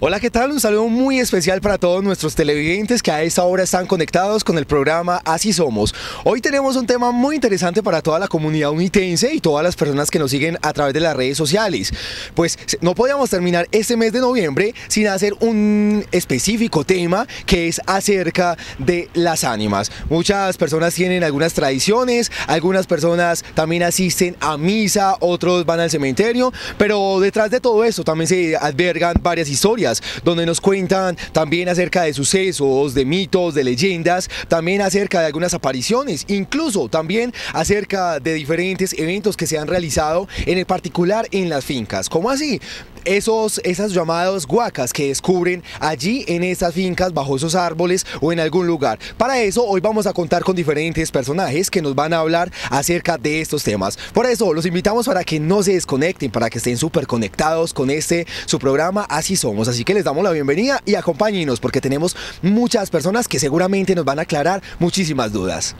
Hola, ¿qué tal? Un saludo muy especial para todos nuestros televidentes que a esta hora están conectados con el programa Así Somos. Hoy tenemos un tema muy interesante para toda la comunidad unitense y todas las personas que nos siguen a través de las redes sociales. Pues no podíamos terminar este mes de noviembre sin hacer un específico tema que es acerca de las ánimas. Muchas personas tienen algunas tradiciones, algunas personas también asisten a misa, otros van al cementerio, pero detrás de todo esto también se albergan varias historias donde nos cuentan también acerca de sucesos, de mitos, de leyendas, también acerca de algunas apariciones, incluso también acerca de diferentes eventos que se han realizado, en el particular en las fincas. ¿Cómo así? esos, esas llamadas guacas que descubren allí en esas fincas, bajo esos árboles o en algún lugar. Para eso hoy vamos a contar con diferentes personajes que nos van a hablar acerca de estos temas. Por eso los invitamos para que no se desconecten, para que estén súper conectados con este su programa Así Somos. Así que les damos la bienvenida y acompáñenos porque tenemos muchas personas que seguramente nos van a aclarar muchísimas dudas.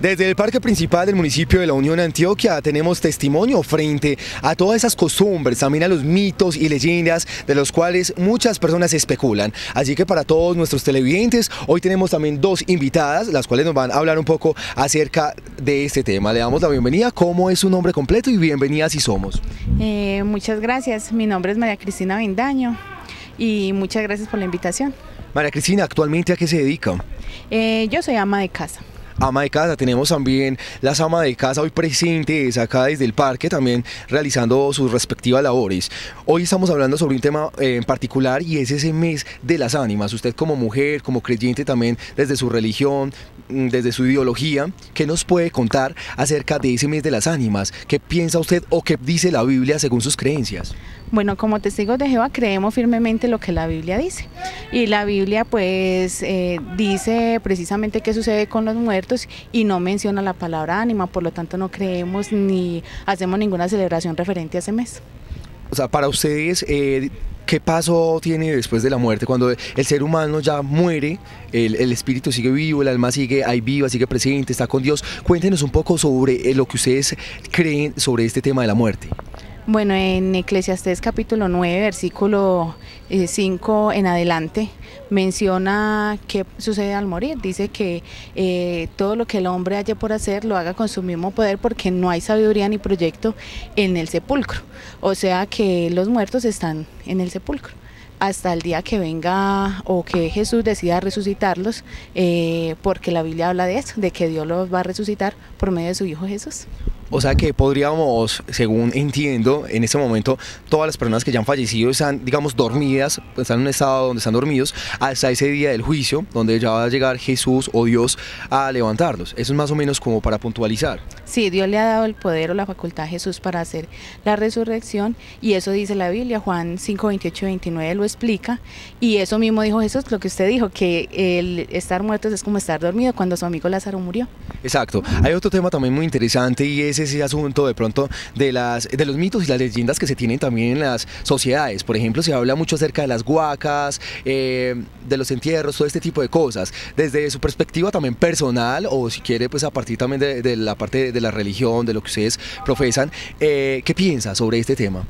Desde el parque principal del municipio de la Unión Antioquia tenemos testimonio frente a todas esas costumbres, también a los mitos y leyendas de los cuales muchas personas especulan. Así que para todos nuestros televidentes, hoy tenemos también dos invitadas, las cuales nos van a hablar un poco acerca de este tema. Le damos la bienvenida, ¿cómo es su nombre completo? Y bienvenida si somos. Eh, muchas gracias, mi nombre es María Cristina Vendaño y muchas gracias por la invitación. María Cristina, ¿actualmente a qué se dedica? Eh, yo soy ama de casa ama de casa, tenemos también las ama de casa hoy presentes acá desde el parque también realizando sus respectivas labores. Hoy estamos hablando sobre un tema eh, en particular y es ese mes de las ánimas. Usted como mujer, como creyente también desde su religión, mm, desde su ideología, ¿qué nos puede contar acerca de ese mes de las ánimas? ¿Qué piensa usted o qué dice la Biblia según sus creencias? Bueno, como testigos de Jehová creemos firmemente lo que la Biblia dice. Y la Biblia pues eh, dice precisamente qué sucede con los muertos y no menciona la palabra ánima, por lo tanto no creemos ni hacemos ninguna celebración referente a ese mes. O sea, para ustedes, eh, ¿qué paso tiene después de la muerte? Cuando el ser humano ya muere, el, el, espíritu sigue vivo, el alma sigue ahí viva, sigue presente, está con Dios. Cuéntenos un poco sobre eh, lo que ustedes creen sobre este tema de la muerte. Bueno, en Eclesiastés capítulo 9, versículo 5 eh, en adelante, menciona qué sucede al morir. Dice que eh, todo lo que el hombre haya por hacer lo haga con su mismo poder porque no hay sabiduría ni proyecto en el sepulcro. O sea que los muertos están en el sepulcro hasta el día que venga o que Jesús decida resucitarlos, eh, porque la Biblia habla de eso, de que Dios los va a resucitar por medio de su Hijo Jesús. O sea que podríamos, según entiendo, en este momento todas las personas que ya han fallecido están, digamos, dormidas, están en un estado donde están dormidos hasta ese día del juicio, donde ya va a llegar Jesús o Dios a levantarlos. Eso es más o menos como para puntualizar. Sí, Dios le ha dado el poder o la facultad a Jesús para hacer la resurrección y eso dice la Biblia, Juan 5, 28 29 lo explica y eso mismo dijo Jesús, lo que usted dijo, que el estar muertos es como estar dormido cuando su amigo Lázaro murió. Exacto. Hay otro tema también muy interesante y es ese asunto de pronto de, las, de los mitos y las leyendas que se tienen también en las sociedades. Por ejemplo, se habla mucho acerca de las guacas, eh, de los entierros, todo este tipo de cosas. Desde su perspectiva también personal o si quiere pues a partir también de, la parte de la religión, de lo que ustedes profesan, eh, ¿qué piensa sobre este tema?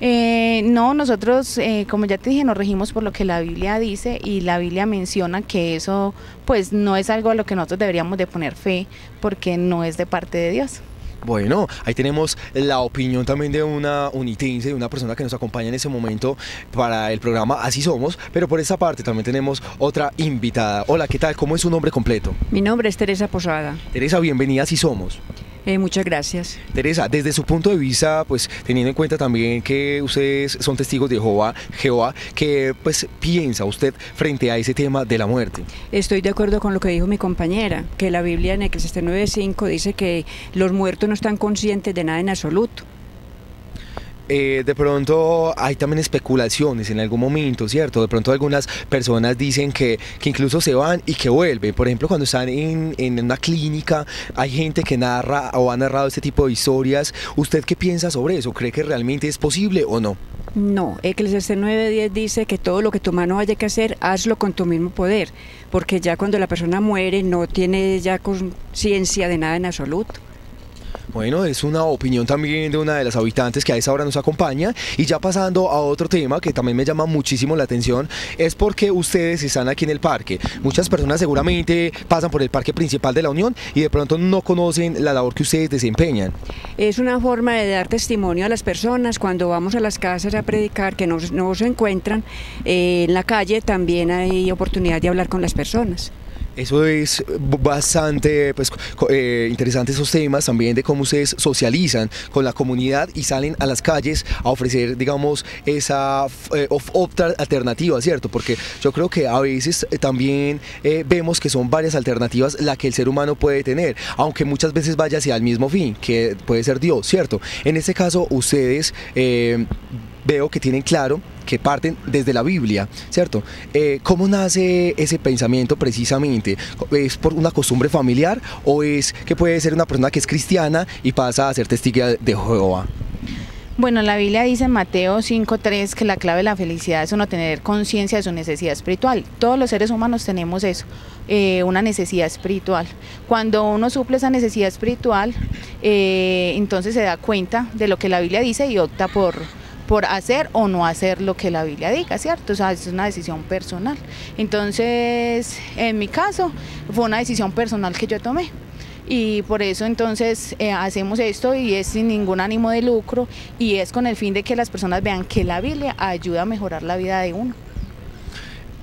Eh, no, nosotros, eh, como ya te dije, nos regimos por lo que la Biblia dice y la Biblia menciona que eso pues no es algo a lo que nosotros deberíamos de poner fe porque no es de parte de Dios. Bueno, ahí tenemos la opinión también de una unitense, de una persona que nos acompaña en ese momento para el programa Así Somos, pero por esa parte también tenemos otra invitada. Hola, ¿qué tal? ¿Cómo es su nombre completo? Mi nombre es Teresa Posada. Teresa, bienvenida a Así Somos. Eh, muchas gracias. Teresa, desde su punto de vista, pues teniendo en cuenta también que ustedes son testigos de Jehová, Jehová, ¿qué pues piensa usted frente a ese tema de la muerte? Estoy de acuerdo con lo que dijo mi compañera, que la Biblia en Eclesiastes 9:5 dice que los muertos no están conscientes de nada en absoluto. Eh, de pronto hay también especulaciones en algún momento, ¿cierto? De pronto algunas personas dicen que, que incluso se van y que vuelven. Por ejemplo, cuando están en, en, una clínica, hay gente que narra o ha narrado este tipo de historias. ¿Usted qué piensa sobre eso? ¿Cree que realmente es posible o no? No, Eclesiastes 9:10 dice que todo lo que tu mano haya que hacer, hazlo con tu mismo poder, porque ya cuando la persona muere no tiene ya conciencia de nada en absoluto. Bueno, es una opinión también de una de las habitantes que a esa hora nos acompaña. Y ya pasando a otro tema que también me llama muchísimo la atención, es porque ustedes están aquí en el parque. Muchas personas seguramente pasan por el parque principal de la Unión y de pronto no conocen la labor que ustedes desempeñan. Es una forma de dar testimonio a las personas cuando vamos a las casas a predicar que no, no se encuentran eh, en la calle, también hay oportunidad de hablar con las personas. Eso es bastante pues, eh, interesante esos temas también de cómo ustedes socializan con la comunidad y salen a las calles a ofrecer, digamos, esa eh, otra alternativa, ¿cierto? Porque yo creo que a veces eh, también vemos que son varias alternativas la que el ser humano puede tener, aunque muchas veces vaya hacia el mismo fin, que puede ser Dios, ¿cierto? En este caso, ustedes veo que tienen claro que parten desde la Biblia, ¿cierto? Eh, ¿Cómo nace ese pensamiento precisamente? ¿Es por una costumbre familiar o es que puede ser una persona que es cristiana y pasa a ser testigo de Jehová? Bueno, la Biblia dice en Mateo 5.3 que la clave de la felicidad es uno tener conciencia de su necesidad espiritual. Todos los seres humanos tenemos eso, eh, una necesidad espiritual. Cuando uno suple esa necesidad espiritual, eh, entonces se da cuenta de lo que la Biblia dice y opta por, por hacer o no hacer lo que la Biblia diga, ¿cierto? O sea, es una decisión personal. Entonces, en mi caso, fue una decisión personal que yo tomé. Y por eso entonces eh, hacemos esto y es sin ningún ánimo de lucro y es con el fin de que las personas vean que la Biblia ayuda a mejorar la vida de uno.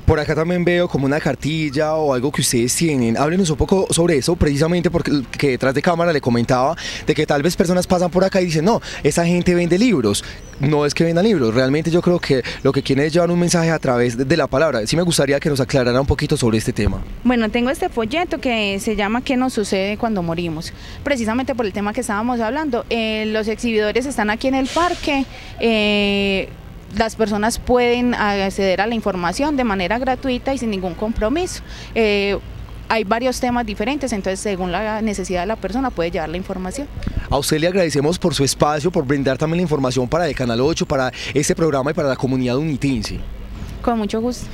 Por acá también veo como una cartilla o algo que ustedes tienen. Háblenos un poco sobre eso, precisamente porque que detrás de cámara le comentaba de que tal vez personas pasan por acá y dicen, no, esa gente vende libros. No es que venda libros, realmente yo creo que lo que quieren es llevar un mensaje a través de, la palabra. Sí me gustaría que nos aclarara un poquito sobre este tema. Bueno, tengo este folleto que se llama ¿Qué nos sucede cuando morimos? Precisamente por el tema que estábamos hablando. Eh, los exhibidores están aquí en el parque. Eh, las personas pueden acceder a la información de manera gratuita y sin ningún compromiso. Eh, hay varios temas diferentes, entonces según la necesidad de la persona puede llevar la información. A usted le agradecemos por su espacio, por brindar también la información para el Canal 8, para este programa y para la comunidad unitense. Con mucho gusto.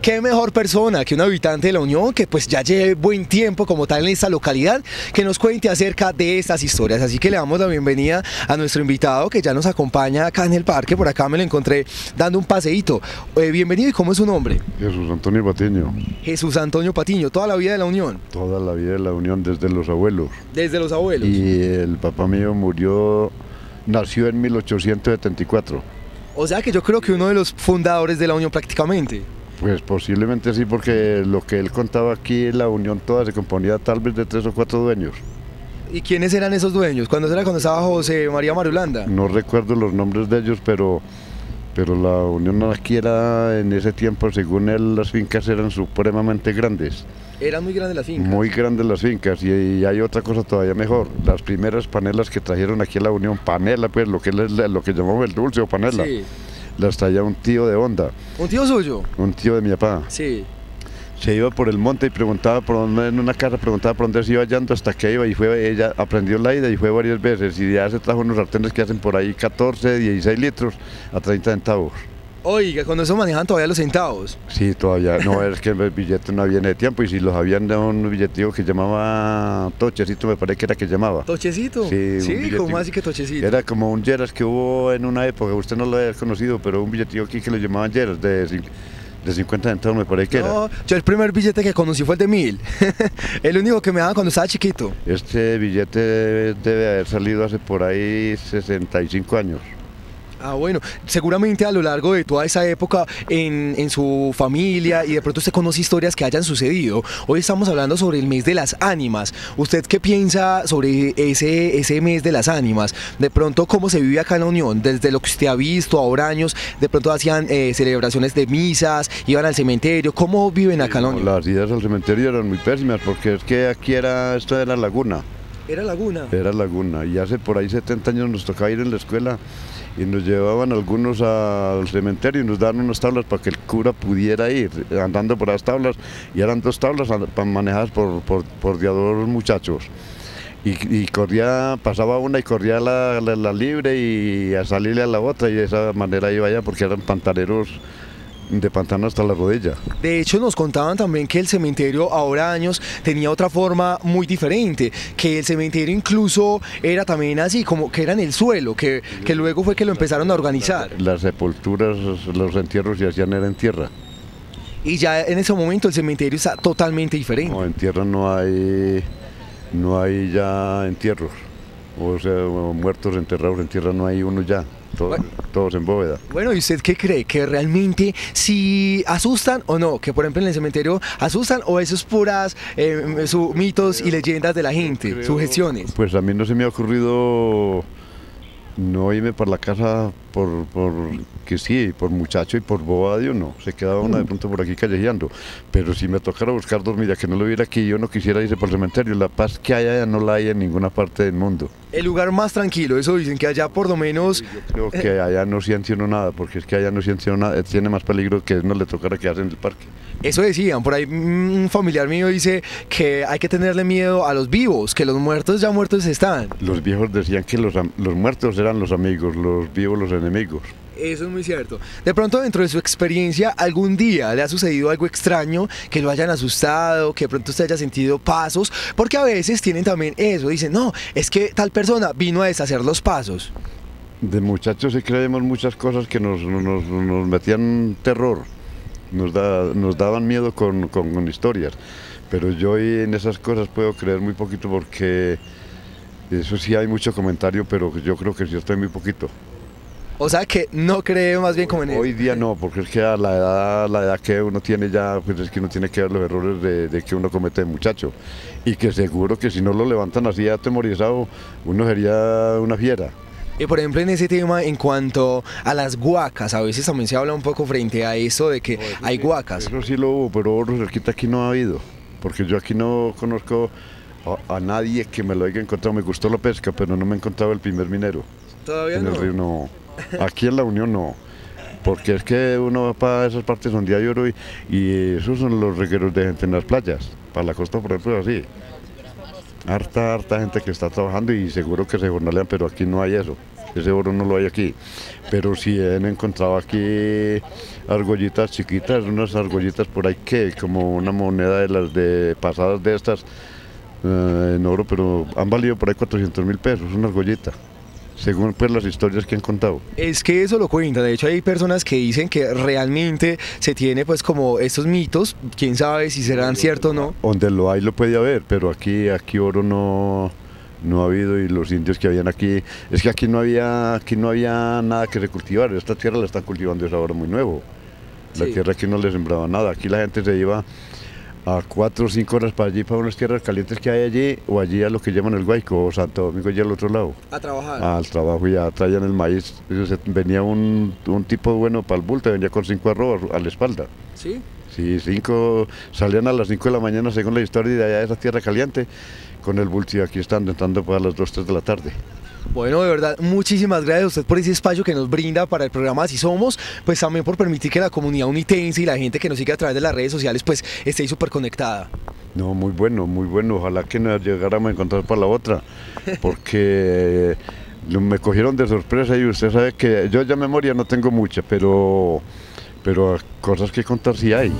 Qué mejor persona que un habitante de la Unión que pues ya lleve buen tiempo como tal en esta localidad que nos cuente acerca de estas historias. Así que le damos la bienvenida a nuestro invitado que ya nos acompaña acá en el parque. Por acá me lo encontré dando un paseíto. Eh, bienvenido y ¿cómo es su nombre? Jesús Antonio Patiño. Jesús Antonio Patiño, toda la vida de la Unión. Toda la vida de la Unión desde los abuelos. Desde los abuelos. Y el papá mío murió, nació en 1874. O sea que yo creo que uno de los fundadores de la Unión prácticamente. Pues posiblemente sí, porque lo que él contaba aquí, la unión toda se componía tal vez de tres o cuatro dueños. ¿Y quiénes eran esos dueños? ¿Cuándo era cuando estaba José María Mariolanda? No recuerdo los nombres de ellos, pero, pero la unión aquí era en ese tiempo, según él, las fincas eran supremamente grandes. Eran muy grandes las fincas. Muy grandes las fincas y, hay otra cosa todavía mejor. Las primeras panelas que trajeron aquí a la Unión, panela, pues lo que, lo que llamamos el dulce o panela. Sí las traía un tío de onda. ¿Un tío suyo? Un tío de mi papá. Sí. Se iba por el monte y preguntaba por dónde, en una casa preguntaba por dónde se iba hallando hasta que iba y fue, ella aprendió la ida y fue varias veces y ya se trajo unos sartenes que hacen por ahí 14, 16 litros a 30 centavos. Oiga, con eso manejan todavía los centavos. Sí, todavía. No, es que el billete no había en ese tiempo y si los habían de un billetito que llamaba Tochecito, me parece que era que llamaba. ¿Tochecito? Sí, sí ¿cómo así que Tochecito? Era como un Yeras que hubo en una época, usted no lo había conocido, pero un billetito aquí que lo llamaban Yeras de, de 50 centavos, me parece que era. No, yo el primer billete que conocí fue el de mil. el único que me daban cuando estaba chiquito. Este billete debe haber salido hace por ahí 65 años. Ah, bueno, seguramente a lo largo de toda esa época en, en, su familia y de pronto usted conoce historias que hayan sucedido. Hoy estamos hablando sobre el mes de las ánimas. ¿Usted qué piensa sobre ese, ese mes de las ánimas? De pronto, ¿cómo se vive acá en la Unión? Desde lo que usted ha visto, ahora años, de pronto hacían eh, celebraciones de misas, iban al cementerio. ¿Cómo viven acá en la Unión? Las idas al cementerio eran muy pésimas porque es que aquí era, esto era la laguna. Era Laguna. Era Laguna. Y hace por ahí 70 años nos tocaba ir en la escuela y nos llevaban algunos al cementerio y nos daban unas tablas para que el cura pudiera ir andando por las tablas. Y eran dos tablas manejadas por, por, por dos muchachos. Y, corría, pasaba una y corría la, la, libre y a salirle a la otra y de esa manera iba allá porque eran pantaneros de pantano hasta la rodilla. De hecho, nos contaban también que el cementerio ahora años tenía otra forma muy diferente, que el cementerio incluso era también así, como que era en el suelo, que, que luego fue que lo empezaron a organizar. Las sepulturas, los entierros se hacían era en tierra. Y ya en ese momento el cementerio está totalmente diferente. No, en tierra no hay, no hay ya entierros, o sea, muertos enterrados en tierra no hay uno ya todos en bóveda. Bueno, ¿y usted qué cree? ¿Que realmente si asustan o no? Que por ejemplo en el cementerio asustan o eso es puras eh, mitos y leyendas de la gente, sugestiones. Pues a mí no se me ha ocurrido no irme para la casa por, por que sí, por muchacho y por boba de uno. Se quedaba una de pronto por aquí callejeando. Pero si me tocara buscar dormir, ya que no lo hubiera aquí, yo no quisiera irse por el cementerio. La paz que hay allá no la hay en ninguna parte del mundo. El lugar más tranquilo, eso dicen que allá por lo menos... Yo creo que allá no siente uno nada, porque es que allá no siente uno nada, tiene más peligro que no le tocara quedarse en el parque. Eso decían, por ahí un familiar mío dice que hay que tenerle miedo a los vivos, que los muertos ya muertos están. Los viejos decían que los, los muertos eran los amigos, los vivos los enemigos. Eso es muy cierto. De pronto dentro de su experiencia, algún día le ha sucedido algo extraño, que lo hayan asustado, que de pronto usted haya sentido pasos, porque a veces tienen también eso, dicen, no, es que tal persona vino a deshacer los pasos. De muchachos sí creemos muchas cosas que nos, nos, nos metían terror nos, da, nos daban miedo con, con, historias. Pero yo en esas cosas puedo creer muy poquito porque eso sí hay mucho comentario, pero yo creo que yo estoy muy poquito. O sea que no creo más bien como en Hoy día no, porque es que a la edad, la edad que uno tiene ya, pues es que uno tiene que ver los errores de, de, que uno comete de muchacho. Y que seguro que si no lo levantan así atemorizado, uno sería una fiera. Y por ejemplo, en ese tema, en cuanto a las guacas, a veces también se habla un poco frente a eso de que hay guacas. Eso sí lo hubo, pero cerquita aquí no ha habido. Porque yo aquí no conozco a, nadie que me lo haya encontrado. Me gustó la pesca, pero no me he encontrado el primer minero. ¿Todavía en el río no. Aquí en la Unión no. Porque es que uno va para esas partes donde hay oro y, y esos son los regueros de gente en las playas. Para la costa, por ejemplo, así harta, harta gente que está trabajando y seguro que se jornalean, pero aquí no hay eso. Ese oro no lo hay aquí. Pero sí han encontrado aquí argollitas chiquitas, unas argollitas por ahí que como una moneda de las de pasadas de estas eh, en oro, pero han valido por ahí 400 mil pesos, una argollita según pues las historias que han contado. Es que eso lo cuenta, de hecho hay personas que dicen que realmente se tiene pues como estos mitos, quién sabe si serán ciertos o no. Donde lo hay lo puede haber, pero aquí, aquí oro no, no ha habido y los indios que habían aquí, es que aquí no había, aquí no había nada que recultivar, esta tierra la están cultivando es ahora muy nuevo. La tierra aquí no le sembraba nada, aquí la gente se iba a cuatro o cinco horas para allí, para unas tierras calientes que hay allí, o allí a lo que llaman el Guayco o Santo Domingo, allá al otro lado. A trabajar. Al trabajo ya traían el maíz. venía un, un, tipo bueno para el bulto, venía con cinco arrobas a la espalda. ¿Sí? Sí, cinco, salían a las cinco de la mañana según la historia de allá de esa tierra caliente, con el bulto y aquí están entrando para las dos, tres de la tarde. Bueno, de verdad, muchísimas gracias a usted por ese espacio que nos brinda para el programa Así Somos, pues también por permitir que la comunidad unitense y la gente que nos sigue a través de las redes sociales, pues esté súper conectada. No, muy bueno, muy bueno. Ojalá que nos llegáramos a encontrar para la otra, porque me cogieron de sorpresa y usted sabe que yo ya memoria no tengo mucha, pero, pero cosas que contar sí hay.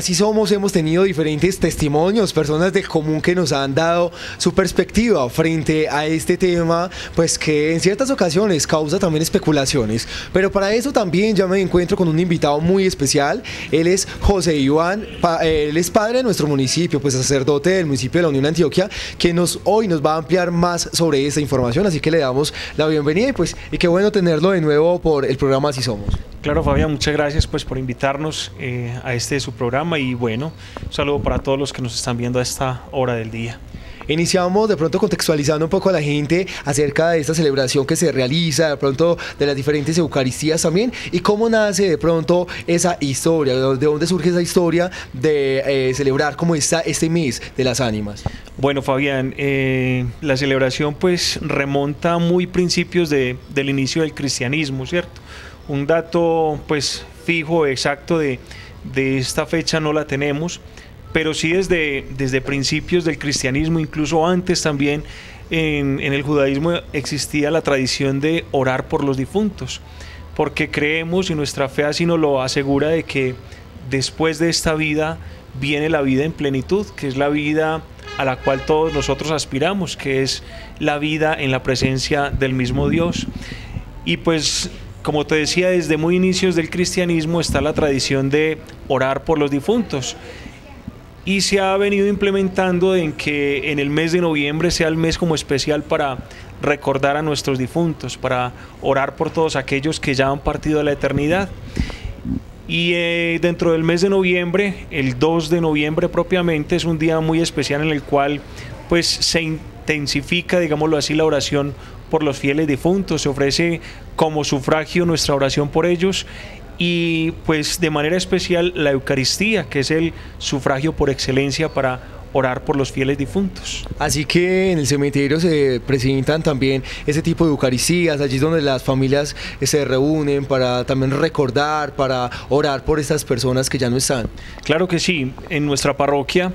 Así Somos hemos tenido diferentes testimonios, personas del común que nos han dado su perspectiva frente a este tema, pues que en ciertas ocasiones causa también especulaciones. Pero para eso también ya me encuentro con un invitado muy especial. Él es José Iván, él es padre de nuestro municipio, pues sacerdote del municipio de la Unión Antioquia, que nos hoy nos va a ampliar más sobre esta información. Así que le damos la bienvenida y pues qué bueno tenerlo de nuevo por el programa Así Somos. Claro, Fabián, muchas gracias pues por invitarnos eh, a este su programa y bueno, un saludo para todos los que nos están viendo a esta hora del día. Iniciamos de pronto contextualizando un poco a la gente acerca de esta celebración que se realiza, de pronto de las diferentes Eucaristías también, y cómo nace de pronto esa historia, de dónde surge esa historia de eh, celebrar como está este mes de las ánimas. Bueno, Fabián, eh, la celebración pues remonta a muy principios de, del inicio del cristianismo, ¿cierto? Un dato pues fijo, exacto de, de esta fecha no la tenemos, pero sí desde, desde principios del cristianismo, incluso antes también en, en, el judaísmo existía la tradición de orar por los difuntos, porque creemos y nuestra fe así nos lo asegura de que después de esta vida viene la vida en plenitud, que es la vida a la cual todos nosotros aspiramos, que es la vida en la presencia del mismo Dios. Y pues como te decía, desde muy inicios del cristianismo está la tradición de orar por los difuntos y se ha venido implementando en que en el mes de noviembre sea el mes como especial para recordar a nuestros difuntos, para orar por todos aquellos que ya han partido a la eternidad. Y eh, dentro del mes de noviembre, el 2 de noviembre propiamente, es un día muy especial en el cual pues se intensifica, digámoslo así, la oración por los fieles difuntos, se ofrece como sufragio nuestra oración por ellos y pues de manera especial la Eucaristía, que es el sufragio por excelencia para orar por los fieles difuntos. Así que en el cementerio se presentan también ese tipo de Eucaristías, allí donde las familias se reúnen para también recordar, para orar por estas personas que ya no están. Claro que sí, en nuestra parroquia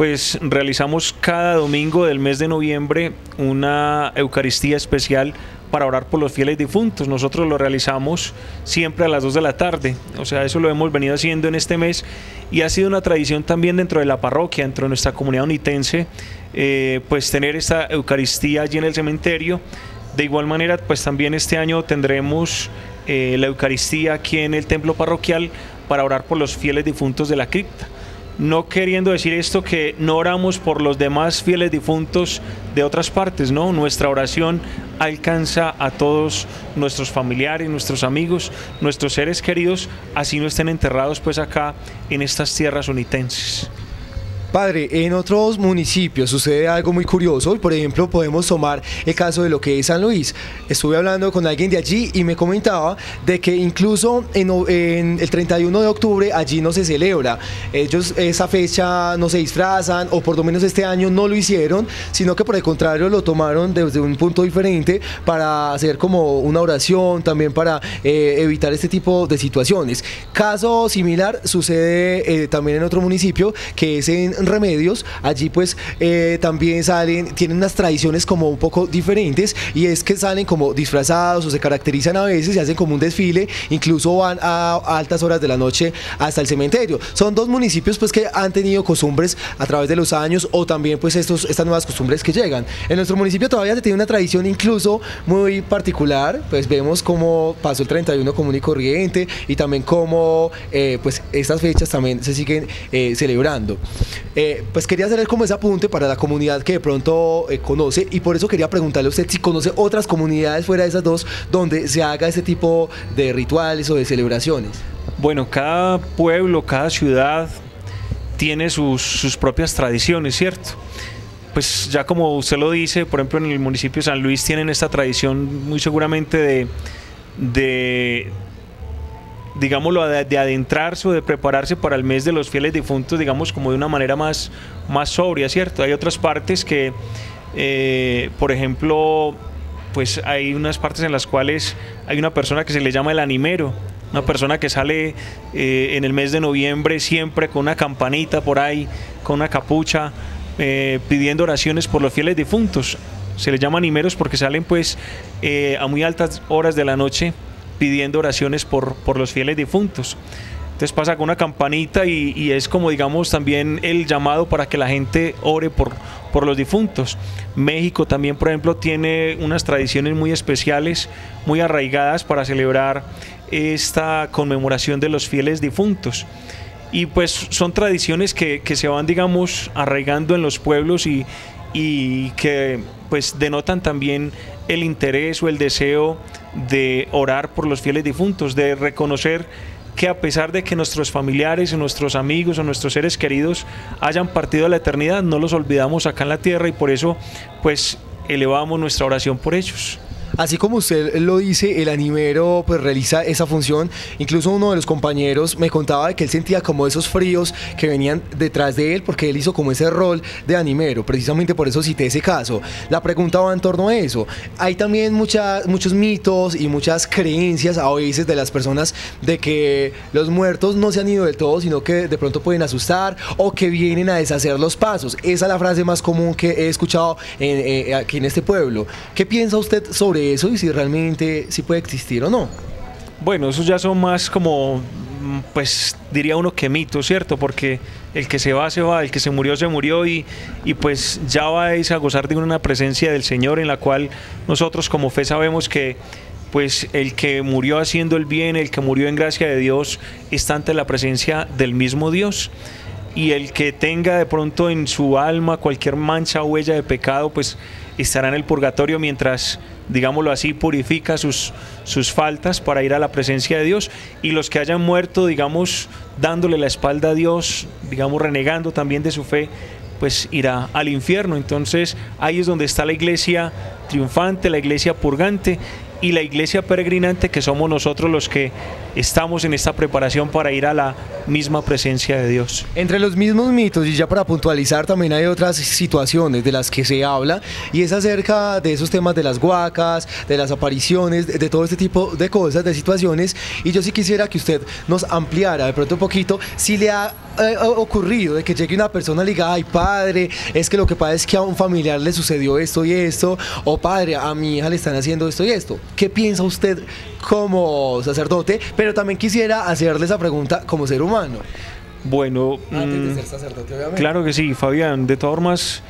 pues realizamos cada domingo del mes de noviembre una Eucaristía especial para orar por los fieles difuntos. Nosotros lo realizamos siempre a las 2 de la tarde, o sea, eso lo hemos venido haciendo en este mes y ha sido una tradición también dentro de la parroquia, dentro de nuestra comunidad unitense, eh, pues tener esta Eucaristía allí en el cementerio. De igual manera, pues también este año tendremos eh, la Eucaristía aquí en el templo parroquial para orar por los fieles difuntos de la cripta no queriendo decir esto que no oramos por los demás fieles difuntos de otras partes, no, nuestra oración alcanza a todos nuestros familiares, nuestros amigos, nuestros seres queridos, así no estén enterrados pues acá en estas tierras unitenses. Padre, en otros municipios sucede algo muy curioso. Por ejemplo, podemos tomar el caso de lo que es San Luis. Estuve hablando con alguien de allí y me comentaba de que incluso en, el 31 de octubre allí no se celebra. Ellos esa fecha no se disfrazan o por lo menos este año no lo hicieron, sino que por el contrario lo tomaron desde un punto diferente para hacer como una oración, también para eh, evitar este tipo de situaciones. Caso similar sucede eh, también en otro municipio que es en remedios, allí pues eh, también salen, tienen unas tradiciones como un poco diferentes y es que salen como disfrazados o se caracterizan a veces y hacen como un desfile, incluso van a altas horas de la noche hasta el cementerio. Son dos municipios pues que han tenido costumbres a través de los años o también pues estos, estas nuevas costumbres que llegan. En nuestro municipio todavía se tiene una tradición incluso muy particular, pues vemos cómo pasó el 31 común y corriente y también cómo eh, pues estas fechas también se siguen eh, celebrando. Eh, pues quería hacer como ese apunte para la comunidad que de pronto eh, conoce y por eso quería preguntarle a usted si conoce otras comunidades fuera de esas dos donde se haga este tipo de rituales o de celebraciones. Bueno, cada pueblo, cada ciudad tiene sus, sus propias tradiciones, ¿cierto? Pues ya como usted lo dice, por ejemplo en el municipio de San Luis tienen esta tradición muy seguramente de, de digámoslo, de, adentrarse o de prepararse para el mes de los fieles difuntos, digamos, como de una manera más, más sobria, ¿cierto? Hay otras partes que, eh, por ejemplo, pues hay unas partes en las cuales hay una persona que se le llama el animero, una persona que sale eh, en el mes de noviembre siempre con una campanita por ahí, con una capucha, eh, pidiendo oraciones por los fieles difuntos. Se les llama animeros porque salen pues a muy altas horas de la noche pidiendo oraciones por, por los fieles difuntos. Entonces pasa con una campanita y, es como digamos también el llamado para que la gente ore por, por los difuntos. México también, por ejemplo, tiene unas tradiciones muy especiales, muy arraigadas para celebrar esta conmemoración de los fieles difuntos. Y pues son tradiciones que, se van, digamos, arraigando en los pueblos y, y que pues denotan también el interés o el deseo de orar por los fieles difuntos, de reconocer que a pesar de que nuestros familiares, nuestros amigos o nuestros seres queridos hayan partido a la eternidad, no los olvidamos acá en la tierra y por eso pues elevamos nuestra oración por ellos. Así como usted lo dice, el animero pues realiza esa función. Incluso uno de los compañeros me contaba que él sentía como esos fríos que venían detrás de él porque él hizo como ese rol de animero. Precisamente por eso cité ese caso. La pregunta va en torno a eso. Hay también muchas, muchos mitos y muchas creencias a veces de las personas de que los muertos no se han ido del todo, sino que de pronto pueden asustar o que vienen a deshacer los pasos. Esa es la frase más común que he escuchado eh, aquí en este pueblo. ¿Qué piensa usted sobre eso y si realmente si puede existir o no. Bueno, esos ya son más como, mm, pues diría uno que mito, ¿cierto? Porque el que se va, se va, el que se murió, se murió y, y pues ya vais a gozar de una presencia del Señor en la cual nosotros como fe sabemos que pues el que murió haciendo el bien, el que murió en gracia de Dios, está ante la presencia del mismo Dios. Y el que tenga de pronto en su alma cualquier mancha o huella de pecado, pues estará en el purgatorio mientras, digámoslo así, purifica sus, sus faltas para ir a la presencia de Dios. Y los que hayan muerto, digamos, dándole la espalda a Dios, digamos, renegando también de su fe, pues irá al infierno. Entonces ahí es donde está la iglesia triunfante, la iglesia purgante y la iglesia peregrinante que somos nosotros los que estamos en esta preparación para ir a la misma presencia de Dios. Entre los mismos mitos, y ya para puntualizar, también hay otras situaciones de las que se habla, y es acerca de esos temas de las guacas, de las apariciones, de, todo este tipo de cosas, de situaciones, y yo sí quisiera que usted nos ampliara de pronto un poquito si le ha eh, ocurrido de que llegue una persona y le diga, ay padre, es que lo que pasa es que a un familiar le sucedió esto y esto, o padre, a mi hija le están haciendo esto y esto. ¿Qué piensa usted como sacerdote? Pero también quisiera hacerle esa pregunta como ser humano. Bueno, mm, claro que sí, Fabián. De todas formas,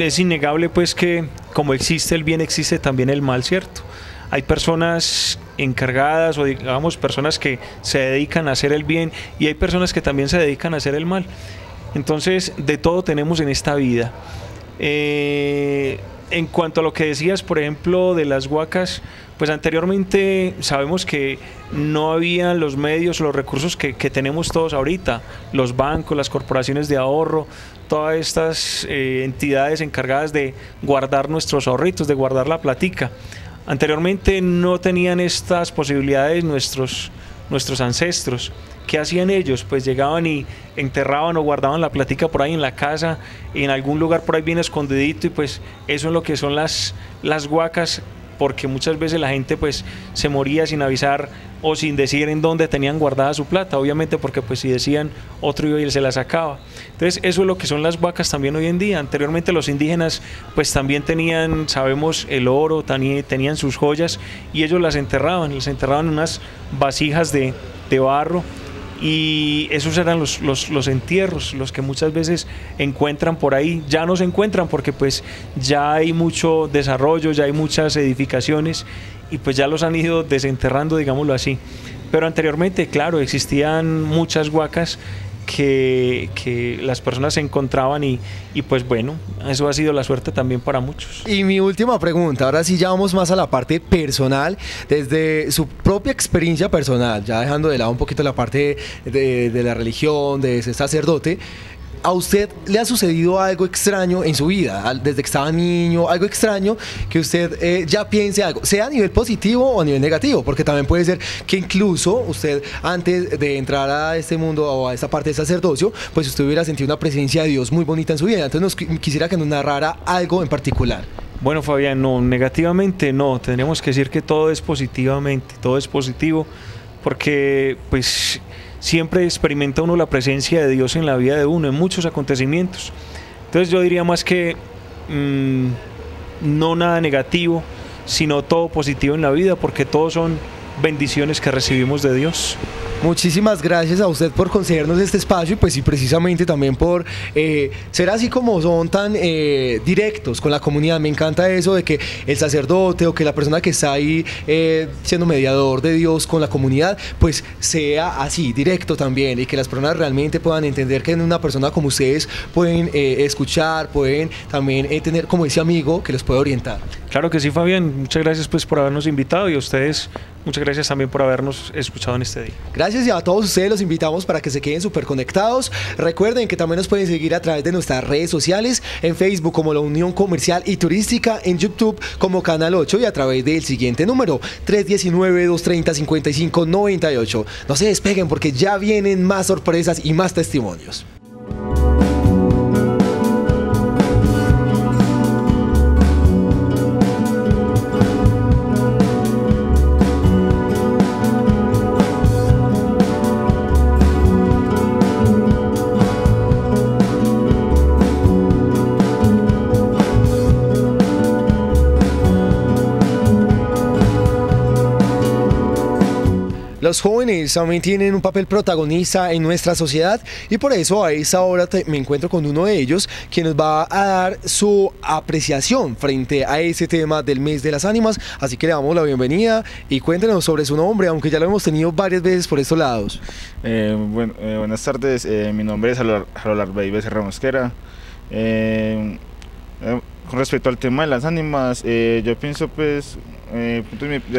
es innegable pues que como existe el bien, existe también el mal, ¿cierto? Hay personas encargadas o digamos personas que se dedican a hacer el bien y hay personas que también se dedican a hacer el mal. Entonces, de todo tenemos en esta vida. Eh, en cuanto a lo que decías, por ejemplo, de las huacas, pues anteriormente sabemos que no había los medios los recursos que, tenemos todos ahorita, los bancos, las corporaciones de ahorro, todas estas eh, entidades encargadas de guardar nuestros ahorritos, de guardar la platica. Anteriormente no tenían estas posibilidades nuestros, nuestros ancestros. ¿Qué hacían ellos? Pues llegaban y enterraban o guardaban la platica por ahí en la casa, en algún lugar por ahí bien escondidito y pues eso es lo que son las, las huacas porque muchas veces la gente pues se moría sin avisar o sin decir en dónde tenían guardada su plata, obviamente porque pues si decían otro iba y se la sacaba. Entonces eso es lo que son las vacas también hoy en día. Anteriormente los indígenas pues también tenían, sabemos, el oro, tenían sus joyas y ellos las enterraban, las enterraban en unas vasijas de, de barro y esos eran los, los, entierros, los que muchas veces encuentran por ahí, ya no se encuentran porque pues ya hay mucho desarrollo, ya hay muchas edificaciones y pues ya los han ido desenterrando, digámoslo así. Pero anteriormente, claro, existían muchas huacas que, las personas se encontraban y, y, pues bueno, eso ha sido la suerte también para muchos. Y mi última pregunta, ahora sí ya vamos más a la parte personal, desde su propia experiencia personal, ya dejando de lado un poquito la parte de, de la religión, de ser sacerdote. ¿A usted le ha sucedido algo extraño en su vida, desde que estaba niño, algo extraño que usted eh, ya piense algo, sea a nivel positivo o a nivel negativo? Porque también puede ser que incluso usted antes de entrar a este mundo o a esta parte de sacerdocio, pues usted hubiera sentido una presencia de Dios muy bonita en su vida. Entonces nos quisiera que nos narrara algo en particular. Bueno, Fabián, no, negativamente no, tendríamos que decir que todo es positivamente, todo es positivo, porque pues siempre experimenta uno la presencia de Dios en la vida de uno, en muchos acontecimientos. Entonces yo diría más que mm, no nada negativo, sino todo positivo en la vida, porque todos son bendiciones que recibimos de Dios. Muchísimas gracias a usted por concedernos este espacio y pues y precisamente también por eh, ser así como son tan eh, directos con la comunidad. Me encanta eso de que el sacerdote o que la persona que está ahí eh, siendo mediador de Dios con la comunidad pues sea así, directo también y que las personas realmente puedan entender que en una persona como ustedes pueden escuchar, pueden también tener como ese amigo que los puede orientar. Claro que sí, Fabián. Muchas gracias pues por habernos invitado y a ustedes muchas gracias también por habernos escuchado en este día. Gracias y a todos ustedes los invitamos para que se queden súper conectados. Recuerden que también nos pueden seguir a través de nuestras redes sociales, en Facebook como la Unión Comercial y Turística, en YouTube como Canal 8 y a través del siguiente número 319-230-5598. No se despeguen porque ya vienen más sorpresas y más testimonios. Los jóvenes también tienen un papel protagonista en nuestra sociedad y por eso a esa hora me encuentro con uno de ellos quien nos va a dar su apreciación frente a ese tema del mes de las ánimas. Así que le damos la bienvenida y cuéntenos sobre su nombre, aunque ya lo hemos tenido varias veces por estos lados. Eh, bueno, eh, buenas tardes, eh, mi nombre es Harold Baby Serra Mosquera. con respecto al tema de las ánimas, yo pienso pues, de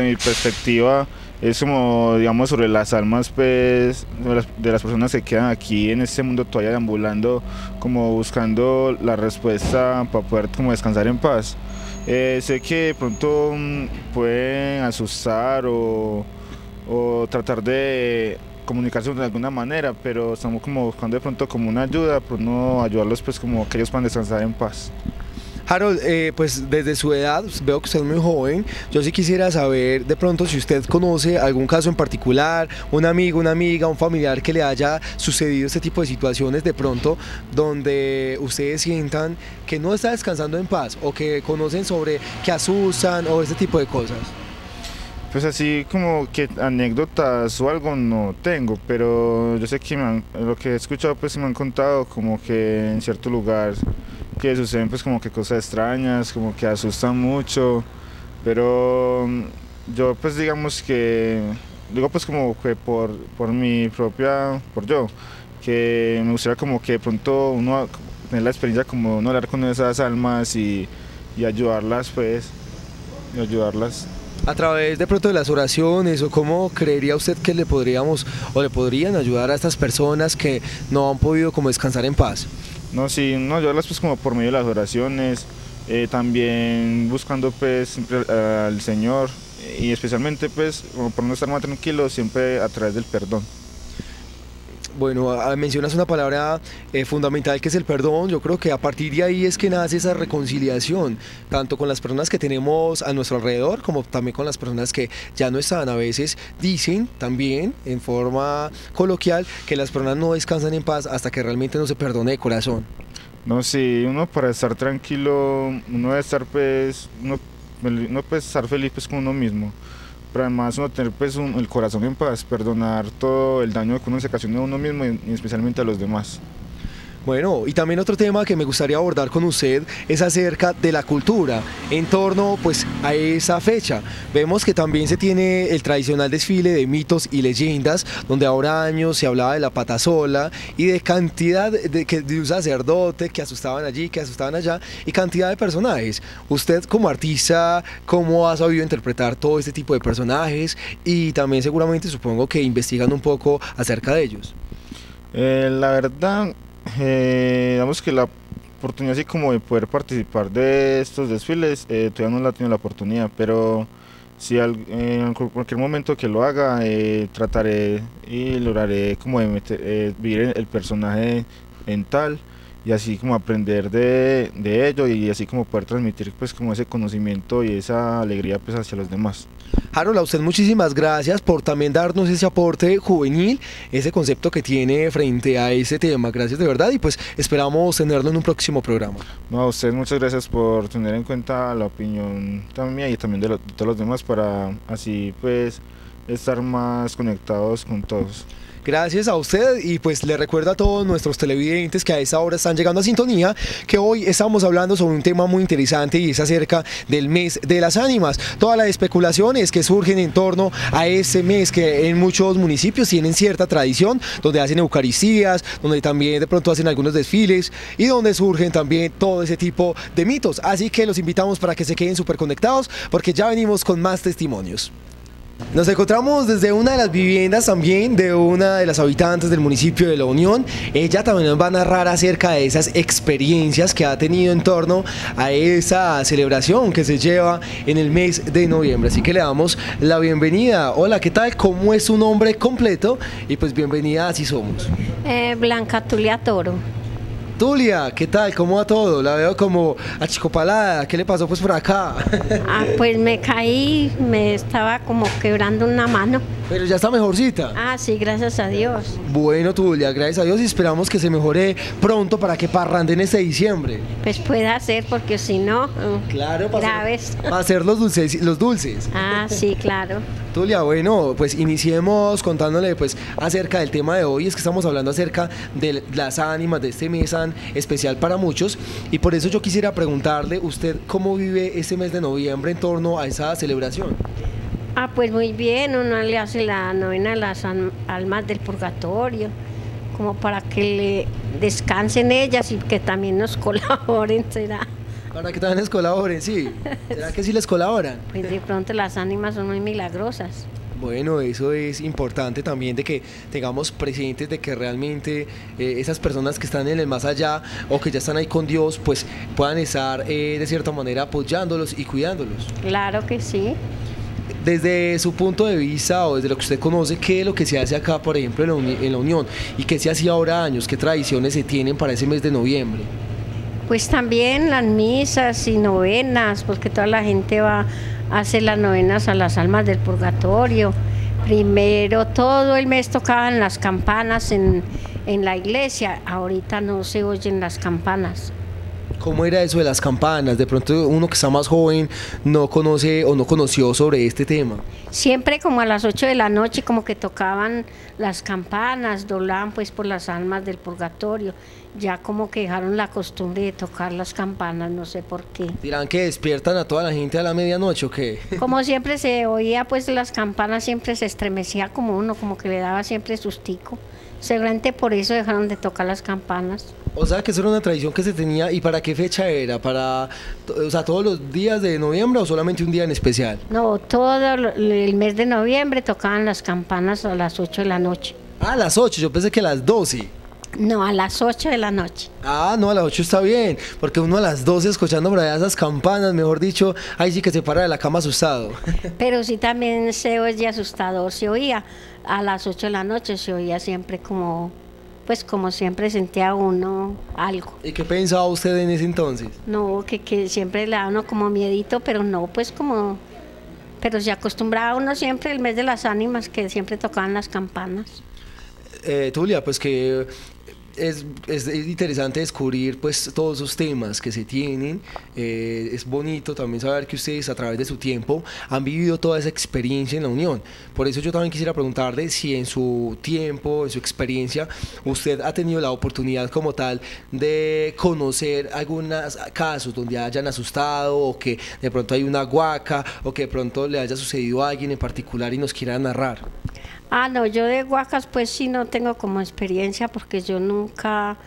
mi perspectiva, es como, digamos, sobre las almas pues, de las, personas que quedan aquí en este mundo todavía deambulando, como buscando la respuesta para poder como descansar en paz. Eh, sé que de pronto mm, pueden asustar o, o tratar de comunicarse de alguna manera, pero estamos como buscando de pronto como una ayuda, por no ayudarlos pues como que ellos puedan descansar en paz. Harold, eh, pues desde su edad, veo que usted es muy joven, yo sí quisiera saber de pronto si usted conoce algún caso en particular, un amigo, una amiga, un familiar que le haya sucedido este tipo de situaciones de pronto donde ustedes sientan que no está descansando en paz o que conocen sobre que asustan o ese tipo de cosas. Pues así como que anécdotas o algo no tengo, pero yo sé que lo que he escuchado pues me han contado como que en cierto lugar que suceden pues como que cosas extrañas, como que asustan mucho, pero mm, yo pues digamos que, digo pues como que por, por mi propia, por yo, que me gustaría como que de pronto uno tener la experiencia como uno hablar con esas almas y, y ayudarlas pues, y ayudarlas a través de pronto de las oraciones o cómo creería usted que le podríamos o le podrían ayudar a estas personas que no han podido como descansar en paz? No, sí, no, yo las pues como por medio de las oraciones, eh, también buscando pues siempre al Señor y especialmente pues como por no estar más tranquilo siempre a través del perdón. Bueno, mencionas una palabra eh, fundamental que es el perdón. Yo creo que a partir de ahí es que nace esa reconciliación, tanto con las personas que tenemos a nuestro alrededor como también con las personas que ya no están. A veces dicen también en forma coloquial que las personas no descansan en paz hasta que realmente no se perdone de corazón. No, sí, uno para estar tranquilo, uno debe estar pues, uno, uno puede estar feliz pues con uno mismo pero además uno tener pues el corazón en paz, perdonar todo el daño que uno se ocasiona a uno mismo y especialmente a los demás. Bueno, y también otro tema que me gustaría abordar con usted es acerca de la cultura en torno pues a esa fecha. Vemos que también se tiene el tradicional desfile de mitos y leyendas, donde ahora años se hablaba de la patasola y de cantidad de, de un sacerdote que asustaban allí, que asustaban allá y cantidad de personajes. Usted como artista, ¿cómo ha sabido interpretar todo este tipo de personajes? Y también seguramente supongo que investigan un poco acerca de ellos. Eh, la verdad, eh, digamos que la oportunidad así como de poder participar de estos desfiles, eh, todavía no la tenido la oportunidad, pero si en cualquier momento que lo haga, eh, trataré y lograré como de vivir el personaje en tal y así como aprender de, de, ello y así como poder transmitir pues como ese conocimiento y esa alegría pues hacia los demás. Harold, a usted muchísimas gracias por también darnos ese aporte juvenil, ese concepto que tiene frente a ese tema. Gracias de verdad y pues esperamos tenerlo en un próximo programa. No, a usted muchas gracias por tener en cuenta la opinión también y también de, todos los demás para así pues estar más conectados con todos. Gracias a usted y pues le recuerdo a todos nuestros televidentes que a esa hora están llegando a sintonía que hoy estamos hablando sobre un tema muy interesante y es acerca del mes de las ánimas. Todas las especulaciones que surgen en torno a ese mes que en muchos municipios tienen cierta tradición, donde hacen eucaristías, donde también de pronto hacen algunos desfiles y donde surgen también todo ese tipo de mitos. Así que los invitamos para que se queden súper conectados porque ya venimos con más testimonios. Nos encontramos desde una de las viviendas también de una de las habitantes del municipio de La Unión. Ella también nos va a narrar acerca de esas experiencias que ha tenido en torno a esa celebración que se lleva en el mes de noviembre. Así que le damos la bienvenida. Hola, ¿qué tal? ¿Cómo es su nombre completo? Y pues bienvenida Así Somos. Eh, Blanca Tulia Toro. Tulia, ¿qué tal? ¿Cómo va todo? La veo como achicopalada. ¿Qué le pasó pues por acá? Ah, pues me caí, me estaba como quebrando una mano. Pero ya está mejorcita. Ah, sí, gracias a Dios. Bueno, Tulia, gracias a Dios y esperamos que se mejore pronto para que parranden este diciembre. Pues puede ser, porque si no, Claro, para graves. hacer, para hacer los dulces, los dulces. Ah, sí, claro. Tulia, bueno, pues iniciemos contándole pues acerca del tema de hoy, es que estamos hablando acerca de las ánimas de este mes tan especial para muchos y por eso yo quisiera preguntarle usted cómo vive este mes de noviembre en torno a esa celebración. Ah, pues muy bien, uno le hace la novena de las al- almas del purgatorio, como para que le descansen ellas y que también nos colaboren, será. Para que también les colaboren, sí. ¿Será que sí les colaboran? Pues de pronto las ánimas son muy milagrosas. Bueno, eso es importante también de que tengamos presentes de que realmente eh, esas personas que están en el más allá o que ya están ahí con Dios, pues puedan estar eh, de cierta manera apoyándolos y cuidándolos. Claro que sí. Desde su punto de vista o desde lo que usted conoce, ¿qué es lo que se hace acá, por ejemplo, en la, en la Unión? ¿Y qué se hacía ahora años? ¿Qué tradiciones se tienen para ese mes de noviembre? Pues también las misas y novenas, porque toda la gente va a hacer las novenas a las almas del purgatorio. Primero, todo el mes tocaban las campanas en, en la iglesia, ahorita no se oyen las campanas. ¿Cómo era eso de las campanas? De pronto uno que está más joven no conoce o no conoció sobre este tema. Siempre como a las 8 de la noche como que tocaban las campanas, doblaban pues por las almas del purgatorio. Ya como que dejaron la costumbre de tocar las campanas, no sé por qué. ¿Dirán que despiertan a toda la gente a la medianoche o qué? Como siempre se oía, pues las campanas siempre se estremecía como uno, como que le daba siempre sustico. Seguramente por eso dejaron de tocar las campanas. O sea, que eso era una tradición que se tenía. ¿Y para qué fecha era? ¿Para, o sea, todos los días de noviembre o solamente un día en especial? No, todo el mes de noviembre tocaban las campanas a las 8 de la noche. Ah, a las 8, yo pensé que a las 12. No, a las 8 de la noche. Ah, no, a las 8 está bien, porque uno a las 12 escuchando por allá esas campanas, mejor dicho, ahí sí que se para de la cama asustado. Pero sí también se oye asustador, se oía. A las 8 de la noche se oía siempre como, pues como siempre sentía uno algo. ¿Y qué pensaba usted en ese entonces? No, que, que siempre le da uno como miedito, pero no, pues como... Pero se acostumbraba uno siempre el mes de las ánimas que siempre tocaban las campanas. Eh, Tulia, pues que es, es interesante descubrir pues todos esos temas que se tienen. Eh, es bonito también saber que ustedes a través de su tiempo han vivido toda esa experiencia en la Unión. Por eso yo también quisiera preguntarle si en su tiempo, en su experiencia, usted ha tenido la oportunidad como tal de conocer algunos casos donde hayan asustado o que de pronto hay una guaca o que de pronto le haya sucedido a alguien en particular y nos quiera narrar. Ah, no, yo de Huacas pues sí no tengo como experiencia porque yo nunca,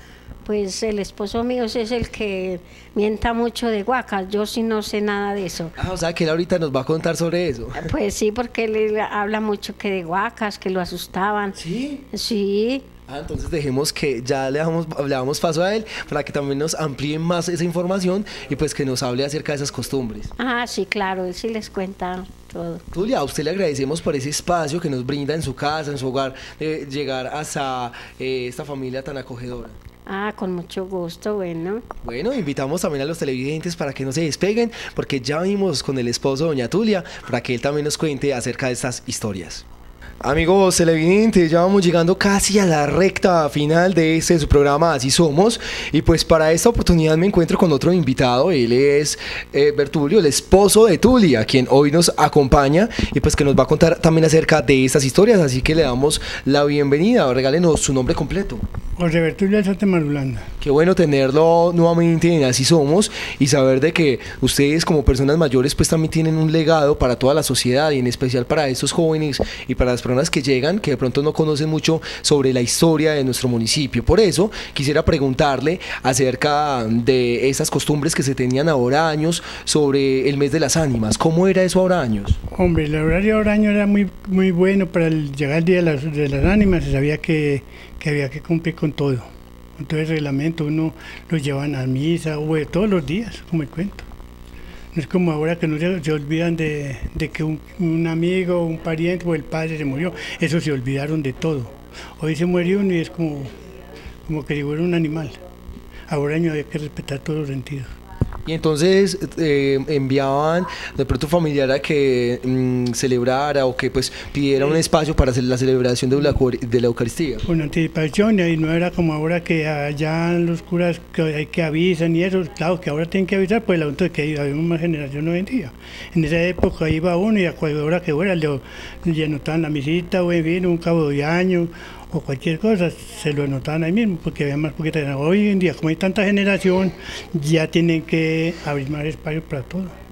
pues el esposo mío es el que mienta mucho de Huacas, yo sí no sé nada de eso. Ah, o sea que él ahorita nos va a contar sobre eso. Pues sí, porque él habla mucho que de Huacas, que lo asustaban. ¿Sí? Sí, Ah, entonces dejemos que ya le damos, le damos paso a él para que también nos amplíe más esa información y pues que nos hable acerca de esas costumbres. ah, sí, claro, él sí les cuenta todo. Tulia, a usted le agradecemos por ese espacio que nos brinda en su casa, en su hogar, de llegar hasta eh, esta familia tan acogedora. Ah, con mucho gusto, bueno. Bueno, invitamos también a los televidentes para que no se despeguen, porque ya venimos con el esposo Doña Tulia para que él también nos cuente acerca de estas historias. Amigos televidentes, ya vamos llegando casi a la recta final de este su programa Así Somos. Y pues para esta oportunidad me encuentro con otro invitado. Él es eh, Bertulio, el esposo de Tulia, quien hoy nos acompaña y pues que nos va a contar también acerca de estas historias. Así que le damos la bienvenida. Regálenos su nombre completo. José Bertulio Alzate Marulanda. Qué bueno tenerlo nuevamente en Así Somos y saber de que ustedes como personas mayores pues también tienen un legado para toda la sociedad y en especial para estos jóvenes y para las personas que llegan que de pronto no conocen mucho sobre la historia de nuestro municipio. Por eso quisiera preguntarle acerca de esas costumbres que se tenían ahora años sobre el mes de las ánimas. ¿Cómo era eso ahora años? Hombre, el horario ahora año era muy, muy bueno para llegar el día de las, ánimas, se sabía que, que había que cumplir con todo. Entonces el reglamento uno lo llevan a misa, todos los días, como el cuento. No es como ahora que no se, olvidan de, de que un, un amigo, un pariente o el padre se murió. Eso se olvidaron de todo. Hoy se muere y es como, como que si fuera un animal. Ahora había que respetar todos los sentidos. Y entonces eh, enviaban de pronto familiar a que mm, celebrara o que pues pidiera un espacio para hacer la celebración de la, la Eucaristía. Con anticipación y no era como ahora que allá los curas que que avisan y eso, claro que ahora tienen que avisar pues el asunto de que había más generación hoy en día. En esa época iba uno y a cualquier hora que fuera le, le anotaban la misita o en fin, un cabo de año o cualquier cosa, se lo anotaban ahí mismo porque había más poquita Hoy en día, como hay tanta generación, ya tienen que abrir más espacio para todo.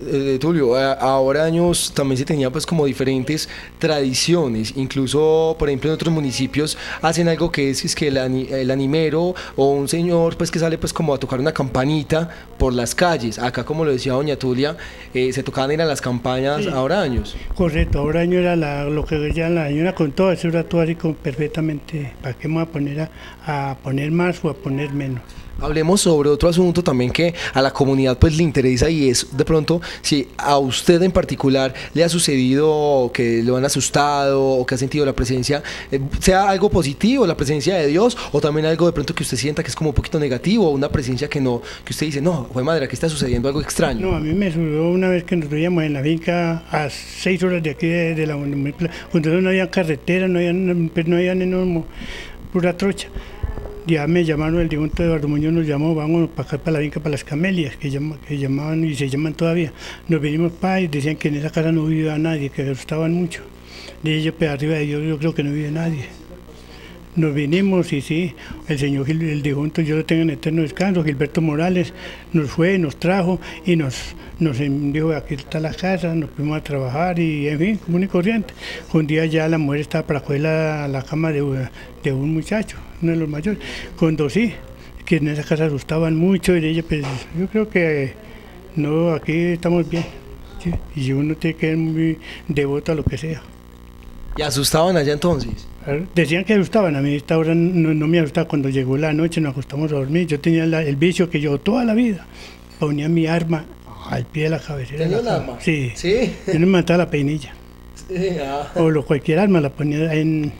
Eh, Tulio, ahora años también se tenía pues como diferentes tradiciones, incluso por ejemplo en otros municipios hacen algo que es, es que el, el animero o un señor pues que sale pues como a tocar una campanita por las calles, acá como lo decía doña Tulia, eh, se tocaban eran las campañas Sí. ahora años. Correcto, ahora año era la- lo que ya la señora contó, eso era todo así perfectamente, ¿para qué me voy a poner a, a poner más o a poner menos? Hablemos sobre otro asunto también que a la comunidad pues le interesa y es de pronto si a usted en particular le ha sucedido que lo han asustado o que ha sentido la presencia, eh, sea algo positivo, la presencia de Dios o también algo de pronto que usted sienta que es como un poquito negativo o una presencia que no, que usted dice, no, fue madre, aquí está sucediendo algo extraño. No, a mí me subió una vez que nos veíamos en la finca a seis horas de aquí de, de la cuando no había carretera, no había, no había ni no, pura trocha. Ya me llamaron, el difunto Eduardo Muñoz nos llamó, vamos para acá, para la finca, para las camelias, que, llama- que llamaban y se llaman todavía. Nos vinimos para y decían que en esa casa no vivía nadie, que asustaban mucho. Dije yo, pero arriba de Dios yo creo que no vive nadie. Nos vinimos y sí, el señor Gil, el difunto, yo lo tengo en eterno descanso, Gilberto Morales, nos fue, nos trajo y nos, nos dijo, aquí está la casa, nos fuimos a trabajar y en fin, común y corriente. Un día ya la mujer estaba para coger la, la cama de, de un muchacho, uno de los mayores, cuando sí, que en esa casa asustaban mucho y ella, pues yo creo que no, aquí estamos bien. sí, Y uno tiene que ser muy devoto a lo que sea. Y asustaban allá entonces. Decían que asustaban, a mí esta hora no, no me asustaba cuando llegó la noche, nos acostamos a dormir. Yo tenía la- el vicio que yo toda la vida ponía mi arma al pie de la cabecera. de ¿Tenía la cama. arma? Sí. Sí. Yo no me mataba la peinilla. Sí, ah. O lo, cualquier arma la ponía en,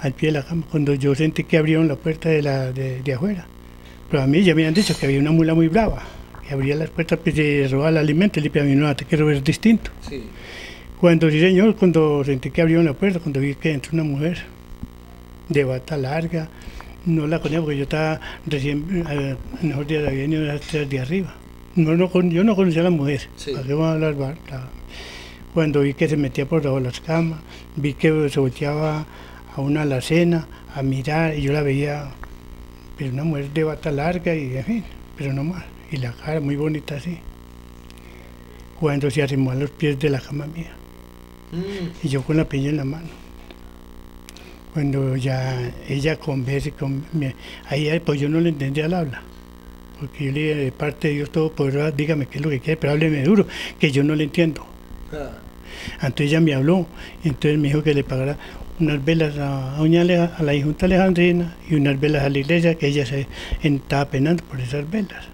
al pie de la cama. Cuando yo sentí que abrieron la puerta de, la, de, de afuera. Pero a mí ya me habían dicho que había una mula muy brava. Que abría las puertas pues, y robaba el alimento. Le dije, a mí no, te quiero ver distinto. Sí. Cuando sí, señor, cuando sentí que abrieron la puerta, cuando vi que entró una mujer de bata larga, no la conocía porque yo estaba recién, eh, mejor día había venido las tres de arriba. No, no, yo no conocía a la mujer. Sí. ¿Para qué vamos a Cuando vi que se metía por debajo de las camas, vi que se volteaba a una alacena a mirar y yo la veía, pero una mujer de bata larga y en fin, pero no más. Y la cara muy bonita así. Cuando se arrimó a los pies de la cama mía Mm. y yo con la piña en la mano. Cuando ya ella conversa, con, ahí pues yo no le entendía al habla. Porque yo le dije, de parte de Dios Todopoderoso, dígame qué es lo que quiere, pero hábleme duro, que yo no le entiendo. Ah. Entonces ella me habló, y entonces me dijo que le pagara unas velas a, a, doña a la Junta Alejandrina y unas velas a la iglesia, que ella se estaba penando por esas velas.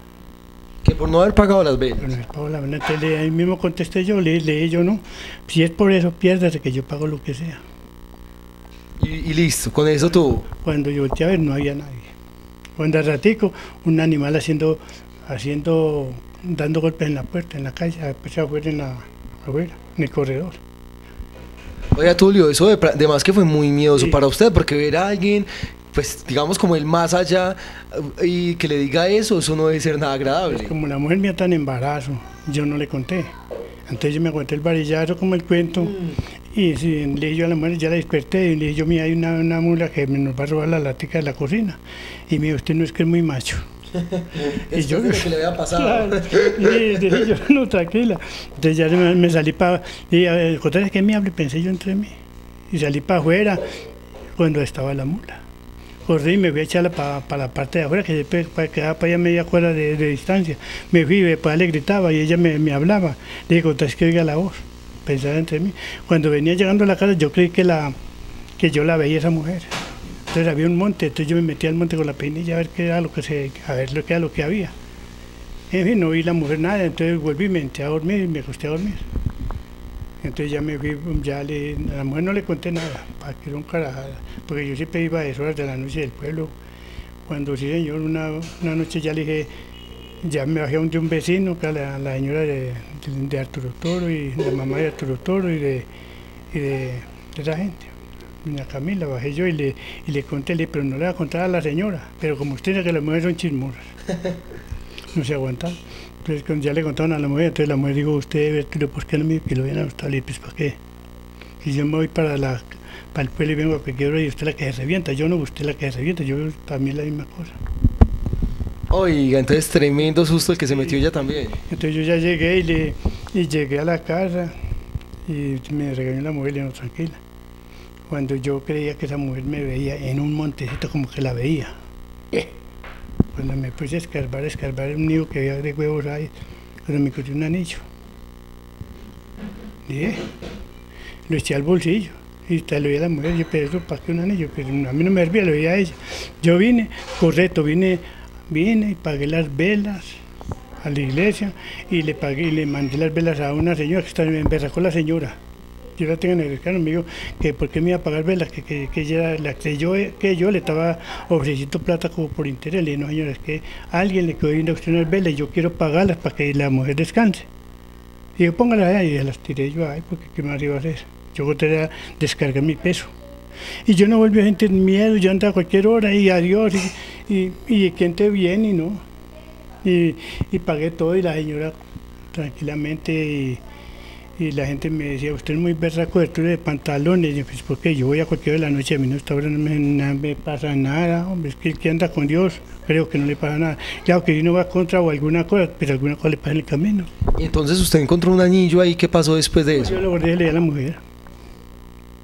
Que por no haber pagado las velas. No pago la vela, entonces le- ahí mismo contesté yo, le leí yo no. Si es por eso, piérdase que yo pago lo que sea. Y, y listo, con eso tuvo. Cuando yo volteé a ver no había nadie. Cuando al ratico, un animal haciendo, haciendo, dando golpes en la puerta, en la calle, pues afuera en la, afuera, en el corredor. Oiga, Tulio, eso de, más que fue muy miedoso Sí. para usted, porque ver a alguien, pues digamos como el más allá, eh, y que le diga eso, eso no debe ser nada agradable. Como la mujer mía tan embarazo, yo no le conté. Entonces yo me aguanté el varillazo como el cuento. Y si le dije yo a la mujer, ya la desperté y le dije yo, mira, hay una, una mula que me nos va a robar la lática de la cocina. Y me dijo, usted no es que es muy macho. y es de lo que le había pasado. Claro. Y dije yo, no, tranquila. Entonces ya me, me salí para... Y a ver, ¿contra que me hable? Pensé yo entre mí. Y salí para afuera cuando estaba la mula. Corrí y me fui a echarla para la parte de afuera, que después pa- quedaba para allá media cuadra de, de distancia. Me fui, después le gritaba y ella me, me hablaba. Le dije, contra que oiga la voz. Pensaba entre mí. Cuando venía llegando a la casa, yo creí que, la, que yo la veía esa mujer. Entonces había un monte, entonces yo me metí al monte con la peinilla a ver qué era lo que se, a ver lo que era lo que había. En fin, no vi la mujer nada, entonces volví, me entré a dormir y me acosté a dormir. Entonces ya me fui, ya le, a la mujer no le conté nada, para que era un carajada, porque yo siempre iba a esas horas de la noche del pueblo. Cuando sí, señor, una, una noche ya le dije, ya me bajé de un vecino, que la, la señora de, de- de Arturo Toro y la mamá de Arturo Toro y de, y de, de esa gente. Doña Camila, bajé yo y le, y le conté, le pero no le voy a contar a la señora, pero como usted sabe que las mujeres son chismosas, no se aguantan. Entonces ya le contaron a la mujer, entonces la mujer dijo, usted pero ¿por qué no me que lo asustado? Le dije, pues ¿para qué? Si yo me voy para, la, para el pueblo y vengo a cualquier hora y usted la que se revienta, yo no, usted la que se revienta, yo es la misma cosa. Oiga, entonces tremendo susto el que se metió ella también. Entonces yo ya llegué y, le, y llegué a la casa y me regañó la mujer y le dijo, tranquila. Cuando yo creía que esa mujer me veía en un montecito como que la veía. Cuando me puse a escarbar, a escarbar un nido que había de huevos ahí, cuando me encontré un anillo. Lo eché al bolsillo. Y te lo vi a la mujer, yo, pero eso, ¿para qué un anillo? Pero a mí no me servía, lo vi a ella. Yo vine, correcto, vine, vine y pagué las velas a la iglesia y le pagué y le mandé las velas a una señora que está en con la señora. Yo la tengo en el escano, me dijo que por qué me iba a pagar velas, que, que, que la que yo, que yo le estaba ofreciendo plata como por interés. Le dije, no señora, es que alguien le quedó viendo velas y yo quiero pagarlas para que la mujer descanse. Y yo póngalas ahí y las tiré yo ahí, porque qué más iba a hacer. Yo quería descargar mi peso. Y yo no volví a sentir miedo, yo andaba a cualquier hora y adiós, y, y, y quien te viene y no. Y, y pagué todo y la señora tranquilamente y, y la gente me decía, usted es muy berraco de de pantalones. Y yo, pues porque yo voy a cualquier hora de la noche, a mí no hora no me, no me pasa nada, hombre, es que el que anda con Dios, creo que no le pasa nada. Claro que si uno va contra o alguna cosa, pero alguna cosa le pasa en el camino. Y entonces usted encontró un anillo ahí, ¿qué pasó después de eso? Yo lo a la mujer.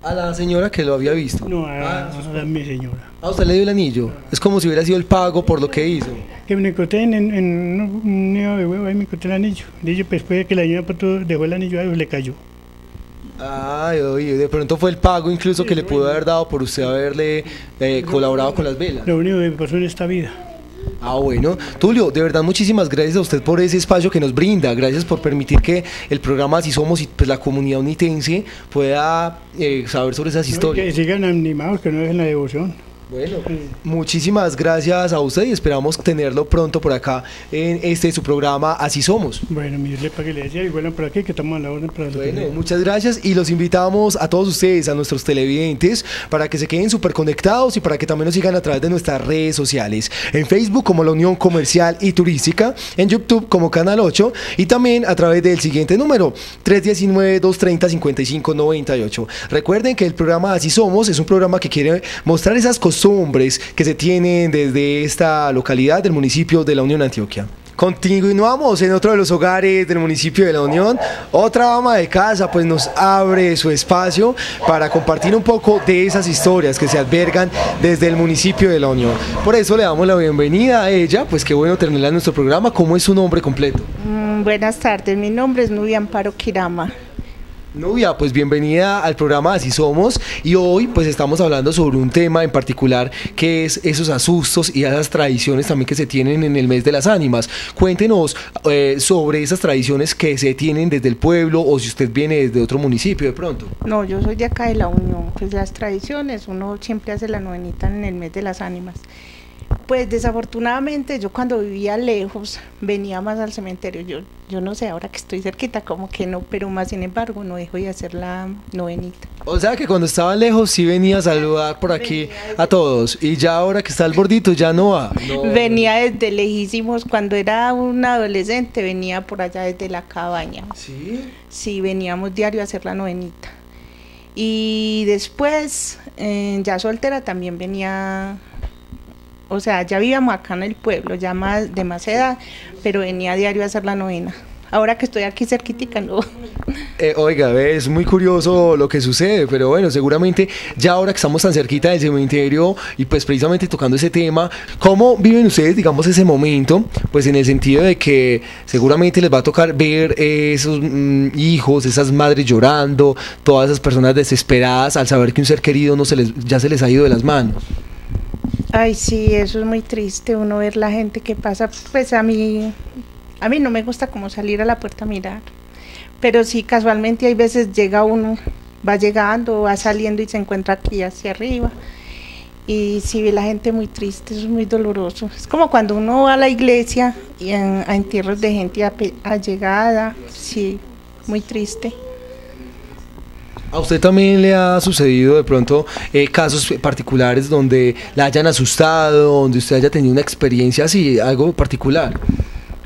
A la señora que lo había visto. No, a, Ah, a mi señora. a usted le dio el anillo. Es como si hubiera sido el pago por lo que hizo. Que me encontré en, en, un nido de huevo, ahí me encontré el anillo. Dije, pues después de que la señora Pato dejó el anillo ahí, le cayó. Ay, oye, de pronto fue el pago incluso que le pudo haber dado por usted haberle eh, colaborado con las velas. Lo único que me pasó en esta vida. Ah, bueno. Tulio, de verdad muchísimas gracias a usted por ese espacio que nos brinda. Gracias por permitir que el programa Así Somos y pues, la comunidad unitense pueda eh, saber sobre esas No, historias. que sigan animados, que no dejen la devoción. Bueno, muchísimas gracias a usted y esperamos tenerlo pronto por acá en este su programa Así Somos. Bueno, mi Dios le pague le decía, y vuelan por aquí, que estamos a la orden para que Bueno, muchas gracias y los invitamos a todos ustedes, a nuestros televidentes, para que se queden súper conectados y para que también nos sigan a través de nuestras redes sociales. En Facebook como la Unión Comercial y Turística, en YouTube como Canal 8 y también a través del siguiente número, 319-230-5598. Recuerden que el programa Así Somos es un programa que quiere mostrar esas costumbres que se tienen desde esta localidad del municipio de la Unión Antioquia. Continuamos en otro de los hogares del municipio de La Unión. Otra ama de casa pues nos abre su espacio para compartir un poco de esas historias que se albergan desde el municipio de La Unión. Por eso le damos la bienvenida a ella, pues qué bueno tenerla en nuestro programa. ¿Cómo es su nombre completo? Mm, buenas tardes, mi nombre es Nubia Amparo Kirama. Nubia, pues bienvenida al programa Así Somos y hoy pues estamos hablando sobre un tema en particular que es esos asustos y esas tradiciones también que se tienen en el mes de las ánimas. Cuéntenos eh, sobre esas tradiciones que se tienen desde el pueblo o si usted viene desde otro municipio de pronto. No, yo soy de acá de la Unión, pues las tradiciones, uno siempre hace la novenita en el mes de las ánimas. Pues desafortunadamente yo cuando vivía lejos venía más al cementerio. Yo, yo no sé, ahora que estoy cerquita como que no, pero más sin embargo no dejo de hacer la novenita. O sea que cuando estaba lejos sí venía a saludar por aquí a todos y ya ahora que está al bordito ya no va. No. Venía desde lejísimos, cuando era un adolescente venía por allá desde la cabaña. ¿Sí? Sí, veníamos diario a hacer la novenita. Y después, eh, ya soltera, también venía o sea, ya vivíamos acá en el pueblo, ya más, de más edad, pero venía a diario a hacer la novena. Ahora que estoy aquí cerquitica, no. Eh, oiga, es muy curioso lo que sucede, pero bueno, seguramente ya ahora que estamos tan cerquita del cementerio y pues precisamente tocando ese tema, ¿cómo viven ustedes, digamos, ese momento? Pues en el sentido de que seguramente les va a tocar ver esos mm, hijos, esas madres llorando, todas esas personas desesperadas al saber que un ser querido no se les, ya se les ha ido de las manos. Ay, sí, eso es muy triste, uno ver la gente que pasa, pues a mí, a mí no me gusta como salir a la puerta a mirar, pero sí, casualmente hay veces llega uno, va llegando, va saliendo y se encuentra aquí hacia arriba, y sí ve la gente muy triste, eso es muy doloroso. Es como cuando uno va a la iglesia y a entierros de gente allegada, sí, muy triste. ¿A usted también le ha sucedido de pronto eh, casos particulares donde la hayan asustado, donde usted haya tenido una experiencia así, algo particular?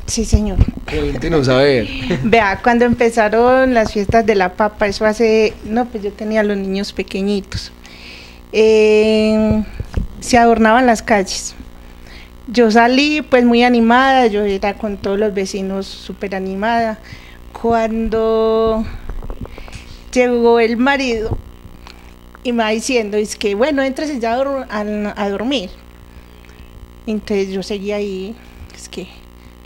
Sí, señor. Cuéntenos a ver. Vea, cuando empezaron las fiestas de la papa, eso hace, no, pues yo tenía a los niños pequeñitos. Eh, se adornaban las calles. Yo salí pues muy animada, yo era con todos los vecinos súper animada. Cuando llegó el marido y me va diciendo, es que bueno, entres ya a, dormir. Entonces yo seguía ahí, es que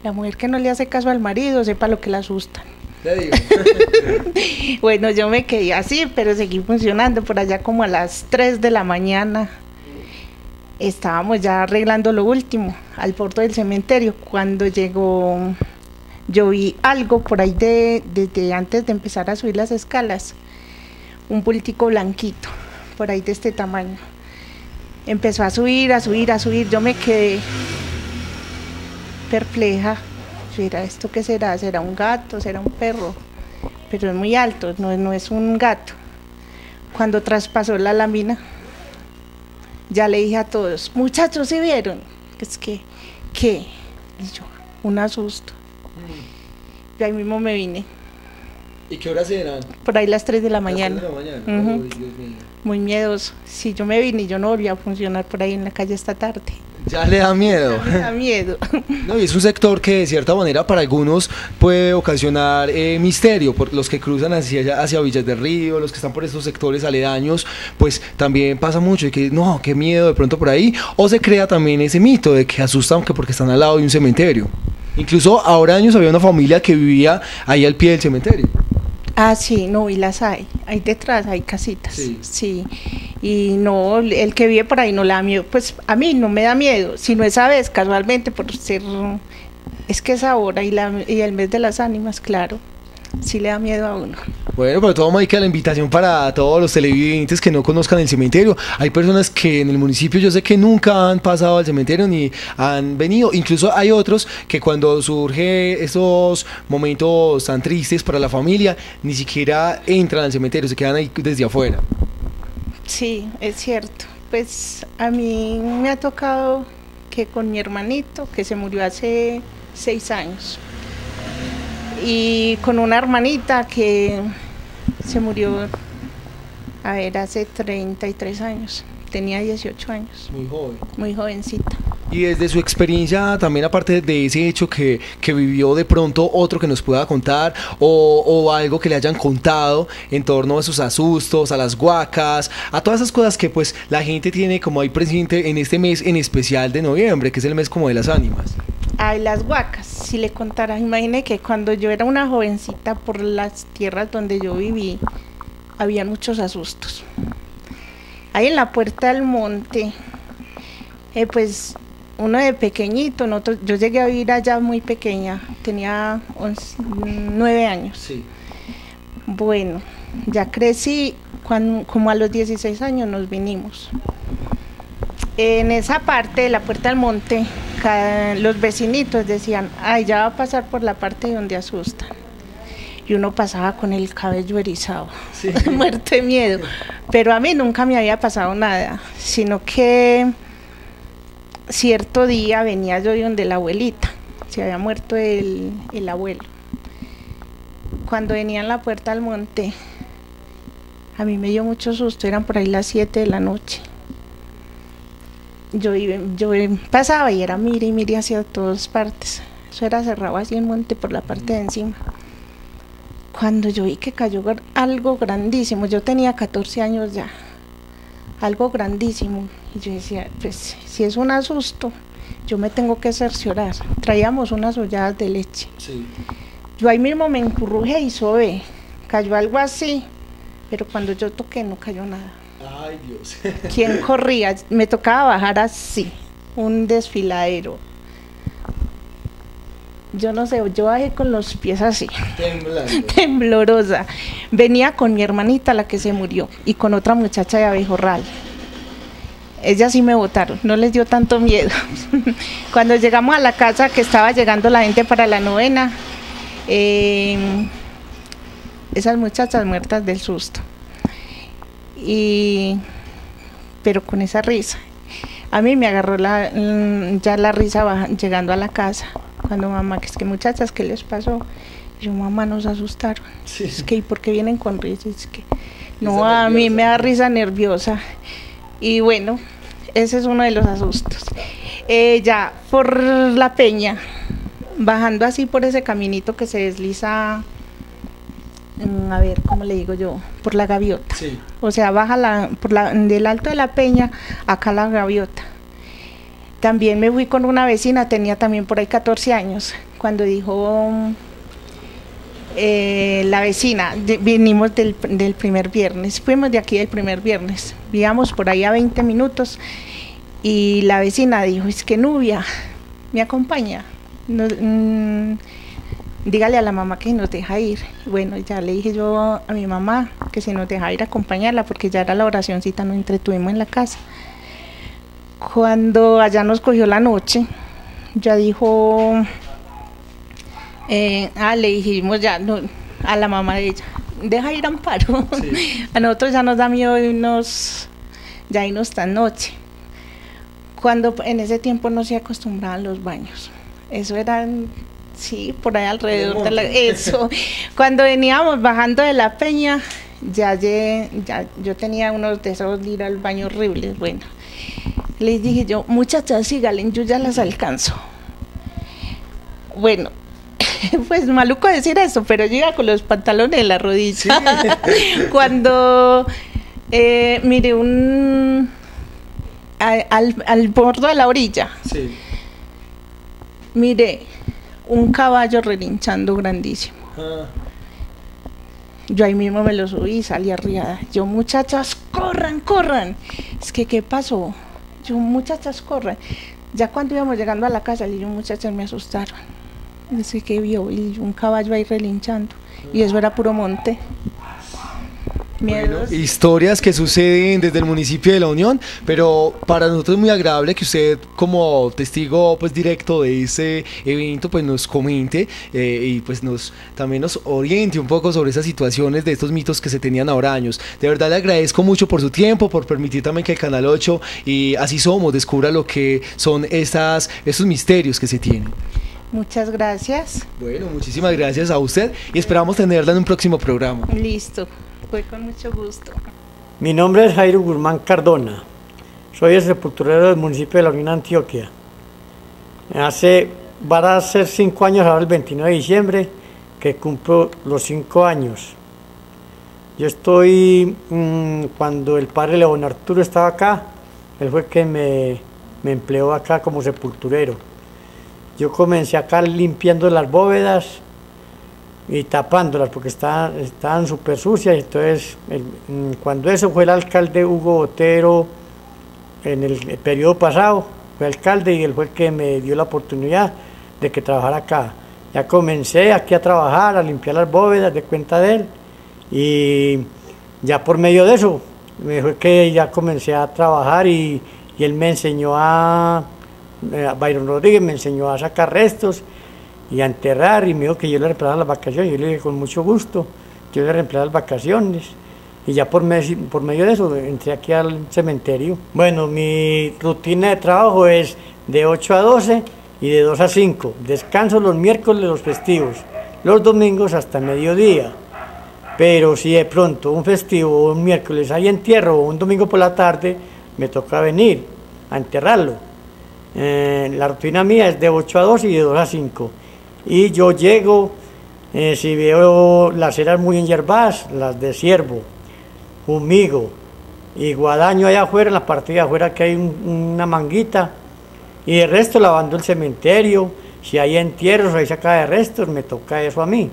la mujer que no le hace caso al marido, sepa lo que la asusta. bueno, yo me quedé así, pero seguí funcionando por allá como a las 3 de la mañana. Estábamos ya arreglando lo último al puerto del cementerio cuando llegó yo vi algo por ahí de, desde antes de empezar a subir las escalas, un bultico blanquito, por ahí de este tamaño. Empezó a subir, a subir, a subir, yo me quedé perpleja. Era, ¿esto qué será? ¿Será un gato? ¿Será un perro? Pero es muy alto, no, no es un gato. Cuando traspasó la lámina, ya le dije a todos, muchachos, ¿se vieron? Es que, ¿qué? Y yo, un asusto. Y ahí mismo me vine. ¿Y qué horas eran? Por ahí las 3 de la mañana. Muy miedoso. Si yo me vine y yo no volví a funcionar por ahí en la calle esta tarde. Ya le da miedo. me da miedo. No, y es un sector que de cierta manera para algunos puede ocasionar eh, misterio, por los que cruzan hacia, hacia Villas del Río, los que están por estos sectores aledaños, pues también pasa mucho y que no, qué miedo de pronto por ahí, o se crea también ese mito de que asustan que porque están al lado de un cementerio. Incluso ahora años había una familia que vivía ahí al pie del cementerio. Ah, sí, no, y las hay. Ahí detrás hay casitas. Sí. sí. Y no, el que vive por ahí no le da miedo. Pues a mí no me da miedo, sino esa vez, casualmente, por ser. Es que es ahora y, la, y el mes de las ánimas, claro sí le da miedo a uno. Bueno, pero todo que la invitación para todos los televidentes que no conozcan el cementerio. Hay personas que en el municipio yo sé que nunca han pasado al cementerio ni han venido. Incluso hay otros que cuando surge esos momentos tan tristes para la familia, ni siquiera entran al cementerio, se quedan ahí desde afuera. Sí, es cierto. Pues a mí me ha tocado que con mi hermanito, que se murió hace seis años, y con una hermanita que se murió, a ver, hace 33 años, tenía 18 años. Muy joven. Muy jovencita. Y desde su experiencia, también aparte de ese hecho que, que vivió de pronto, otro que nos pueda contar o, o, algo que le hayan contado en torno a sus asustos, a las guacas, a todas esas cosas que pues la gente tiene como ahí presente en este mes en especial de noviembre, que es el mes como de las ánimas. Ay, las huacas, si le contara, imagine que cuando yo era una jovencita por las tierras donde yo viví, había muchos asustos. Ahí en la puerta del monte, eh, pues uno de pequeñito, yo llegué a vivir allá muy pequeña, tenía nueve años. Sí. Bueno, ya crecí, cuando, como a los 16 años nos vinimos. En esa parte de la Puerta del Monte, cada- los vecinitos decían, ay, ya va a pasar por la parte donde asustan. Y uno pasaba con el cabello erizado, muerto de miedo. Pero a mí nunca me había pasado nada, sino que cierto día venía yo de donde la abuelita, se había muerto el, el abuelo. Cuando venía en la puerta del monte, a mí me dio mucho susto, eran por ahí las 7 de la noche. Yo, yo pasaba y era mire y mire hacia todas partes. Eso era cerrado así en monte por la parte de encima. Cuando yo vi que cayó algo grandísimo, yo tenía 14 años ya, algo grandísimo. Y yo decía, pues si es un asusto, yo me tengo que cerciorar. Traíamos unas olladas de leche. Yo ahí mismo me encurrujé y sobé. Cayó algo así, pero cuando yo toqué no cayó nada. Ay, Dios. ¿Quién corría? Me tocaba bajar así, un desfiladero. Yo no sé, yo bajé con los pies así, Temblando. temblorosa. Venía con mi hermanita, la que se murió, y con otra muchacha de Abejorral. Ellas sí me votaron, no les dio tanto miedo. Cuando llegamos a la casa, que estaba llegando la gente para la novena, eh, esas muchachas muertas del susto. Y, pero con esa risa. A mí me agarró la, mm, ya la risa baja- llegando a la casa. Cuando mamá, que es que muchachas, ¿qué les pasó? Y yo, mamá, nos asustaron. Es que, ¿y por qué vienen con risa? Es que, no, Risa a mí me da risa nerviosa. Y bueno, ese es uno de los asustos. Eh, ya por la peña, bajando así por ese caminito que se desliza, a ver, ¿cómo le digo yo? Por la gaviota. Sí. O sea, baja la, por la, del alto de la peña, acá la gaviota. También me fui con una vecina, tenía también por ahí 14 años, cuando dijo eh, la vecina, de- vinimos del, del primer viernes, fuimos de aquí del primer viernes, vivíamos por ahí a 20 minutos y la vecina dijo, es que Nubia, me acompaña, No- mm, dígale a la mamá que nos deja ir. Bueno, ya le dije yo a mi mamá que si nos deja ir a acompañarla porque ya era la oracióncita, nos entretuvimos en la casa. Cuando allá nos cogió la noche, ya dijo, eh, ah, le dijimos ya no, a la mamá de ella, deja ir Amparo. a nosotros ya nos da miedo irnos, ya irnos tan noche. Cuando en ese tiempo no se acostumbraban los baños. Eso eran, sí, por ahí alrededor de la, eso. Cuando veníamos bajando de la peña, ya, lle- ya yo tenía unos de esos de ir al baño horribles, bueno. Les dije yo, muchachas, síganle, yo ya las alcanzo. Bueno, pues maluco decir eso, pero yo iba con los pantalones en la rodilla. Cuando eh, miré un a- al, al borde de la orilla, Sí. miré un caballo relinchando grandísimo. Ah, Yo ahí mismo me lo subí y salí arriada. Yo, muchachas, corran, corran. Es que, ¿qué pasó? Yo, muchachas, corran. Ya cuando íbamos llegando a la casa, le digo, muchachas, me asustaron. Dice que vio y un caballo ahí relinchando. Y eso era puro monte. Miedos. Historias que suceden desde el municipio de La Unión, pero para nosotros es muy agradable que usted como testigo pues directo de ese evento pues nos comente eh, y pues nos también nos oriente un poco sobre esas situaciones de estos mitos que se tenían ahora años. De verdad le agradezco mucho por su tiempo, por permitir también que el Canal 8 y así somos descubra lo que son estas, estos misterios que se tienen. Muchas gracias. Bueno, muchísimas gracias a usted y esperamos tenerla en un próximo programa. Listo. Fue con mucho gusto. Mi nombre es Jairo Guzmán Cardona. Soy el sepulturero del municipio de La Unión, Antioquia. Hace, van a ser cinco años, ahora el 29 de diciembre, que cumplo los cinco años. Yo estoy, mm, cuando el padre León Arturo estaba acá, él fue que me, me empleó acá como sepulturero. Yo comencé acá limpiando las bóvedas, y tapándolas porque estaban, estaban súper sucias. Entonces, el- mm, cuando eso fue el alcalde Hugo Botero, en el, periodo pasado, fue alcalde y él fue el que me dio la oportunidad de que trabajara acá. Ya comencé aquí a trabajar, a limpiar las bóvedas de cuenta de él y ya por medio de eso me fue que ya comencé a trabajar y, y él me enseñó a, eh, Byron Rodríguez me enseñó a sacar restos y a enterrar y me dijo que yo le reemplazara las vacaciones. Yo le dije con mucho gusto, yo le reemplazaba las vacaciones. Y ya por, por medio de eso entré aquí al cementerio. Bueno, mi rutina de trabajo es de 8 a 12 y de 2 a 5. Descanso los miércoles, los festivos, los domingos hasta mediodía. Pero si de pronto un festivo o un miércoles hay entierro o un domingo por la tarde, me toca venir a enterrarlo. Eh, la rutina mía es de 8 a 2 y de 2 a 5. Y yo llego, eh, si veo las eras muy hierbadas, las de ciervo, humigo y guadaño allá afuera, en la parte de afuera que hay una manguita, y el resto lavando el cementerio, si hay entierros, hay saca de restos, me toca eso a mí.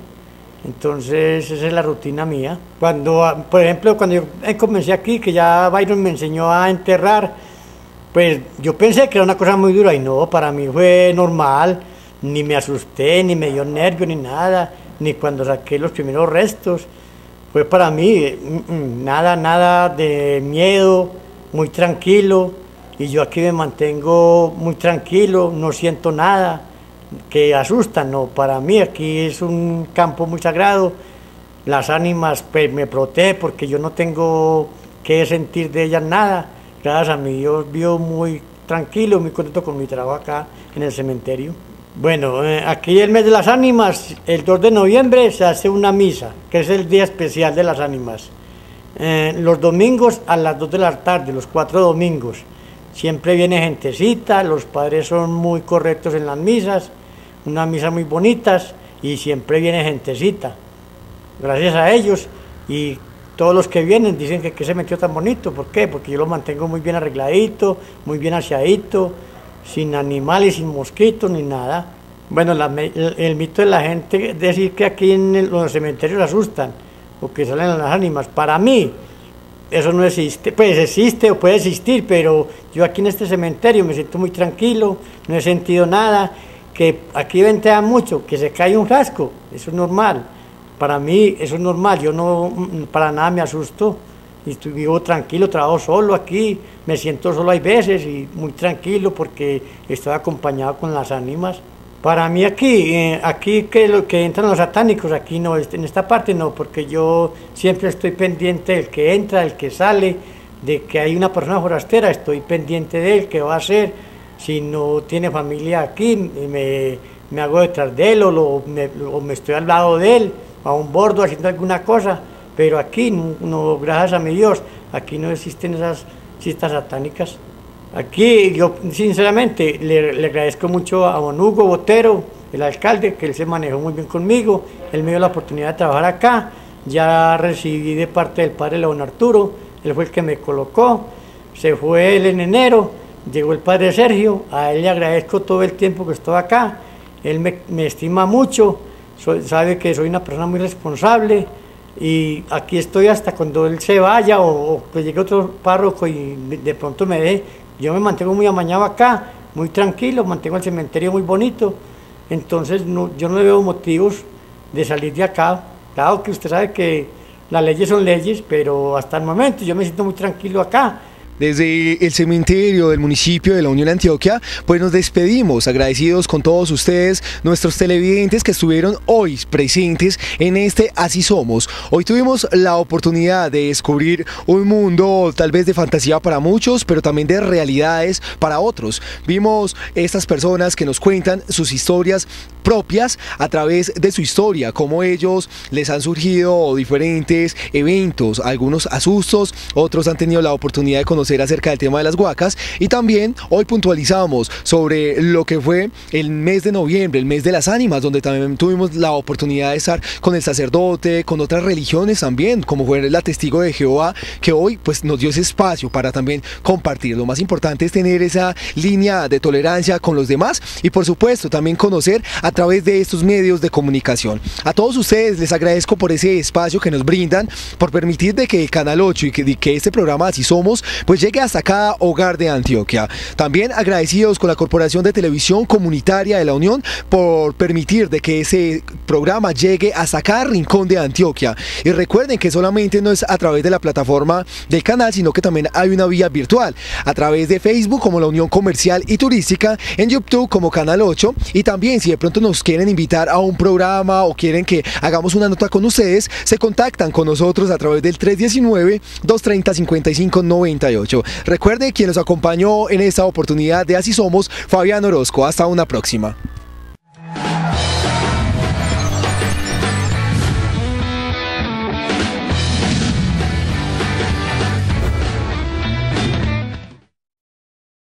Entonces, esa es la rutina mía. Cuando, por ejemplo, cuando yo comencé aquí, que ya Byron me enseñó a enterrar, pues yo pensé que era una cosa muy dura y no, para mí fue normal, ni me asusté, ni me dio nervio, ni nada, ni cuando saqué los primeros restos. Fue para mí mm, mm, nada, nada de miedo, muy tranquilo, y yo aquí me mantengo muy tranquilo, no siento nada que asusta, no, para mí aquí es un campo muy sagrado, las ánimas pues, me protegen porque yo no tengo que sentir de ellas nada, gracias a mí yo vivo muy tranquilo, muy contento con mi trabajo acá en el cementerio. Bueno, eh, aquí el mes de las ánimas, el 2 de noviembre se hace una misa, que es el día especial de las ánimas. Eh, los domingos a las 2 de la tarde, los cuatro domingos. Siempre viene gentecita, los padres son muy correctos en las misas, unas misas muy bonitas y siempre viene gentecita. Gracias a ellos y todos los que vienen dicen que, que se metió tan bonito. ¿Por qué? Porque yo lo mantengo muy bien arregladito, muy bien aseadito, sin animales, sin mosquitos ni nada. Bueno, el, mito de la gente decir que aquí en los cementerios asustan o que salen las ánimas. Para mí, eso no existe. Pues existe o puede existir, pero yo aquí en este cementerio me siento muy tranquilo, no he sentido nada. Que aquí ventea mucho, que se cae un rasco, eso es normal. Para mí, eso es normal. Yo no, para nada me asusto y vivo tranquilo, trabajo solo aquí, me siento solo hay veces y muy tranquilo porque estoy acompañado con las ánimas. Para mí aquí, eh, aquí que lo que entran los satánicos, aquí no, este, en esta parte no, porque yo siempre estoy pendiente del que entra, del que sale, de que hay una persona forastera, estoy pendiente de él, qué va a hacer, si no tiene familia aquí, me, me hago detrás de él o, lo, me, o me estoy al lado de él, a un bordo haciendo alguna cosa pero aquí, no, gracias a mi Dios, aquí no existen esas citas satánicas. Aquí yo sinceramente le, agradezco mucho a Don Hugo Botero, el alcalde, que él se manejó muy bien conmigo, él me dio la oportunidad de trabajar acá, ya recibí de parte del padre León Arturo, él fue el que me colocó, se fue él en enero, llegó el padre Sergio, a él le agradezco todo el tiempo que estoy acá, él me, me estima mucho, sabe que soy una persona muy responsable, y aquí estoy hasta cuando él se vaya o, que llegue otro párroco y de pronto me dé. Yo me mantengo muy amañado acá, muy tranquilo, mantengo el cementerio muy bonito, entonces no, yo no veo motivos de salir de acá. Claro que usted sabe que las leyes son leyes, pero hasta el momento yo me siento muy tranquilo acá desde el cementerio del municipio de la Unión Antioquia, pues nos despedimos agradecidos con todos ustedes, nuestros televidentes que estuvieron hoy presentes en este Así Somos. Hoy tuvimos la oportunidad de descubrir un mundo tal vez de fantasía para muchos, pero también de realidades para otros. Vimos estas personas que nos cuentan sus historias propias a través de su historia, cómo ellos les han surgido diferentes eventos, algunos asustos, otros han tenido la oportunidad de conocer acerca del tema de las huacas y también hoy puntualizamos sobre lo que fue el mes de noviembre, el mes de las ánimas, donde también tuvimos la oportunidad de estar con el sacerdote, con otras religiones también, como fue la testigo de Jehová, que hoy pues nos dio ese espacio para también compartir. Lo más importante es tener esa línea de tolerancia con los demás y por supuesto también conocer a través de estos medios de comunicación. A todos ustedes les agradezco por ese espacio que nos brindan, por permitir de que Canal 8 y que, que este programa Así Somos, pues pues llegue hasta cada hogar de Antioquia. También agradecidos con la Corporación de Televisión Comunitaria de la Unión por permitir de que ese programa llegue hasta cada rincón de Antioquia. Y recuerden que solamente no es a través de la plataforma del canal, sino que también hay una vía virtual, a través de Facebook como la Unión Comercial y Turística, en YouTube como Canal 8 y también si de pronto nos quieren invitar a un programa o quieren que hagamos una nota con ustedes, se contactan con nosotros a través del 319-230-5598. Recuerde quien nos acompañó en esta oportunidad de Así Somos, Fabián Orozco. Hasta una próxima.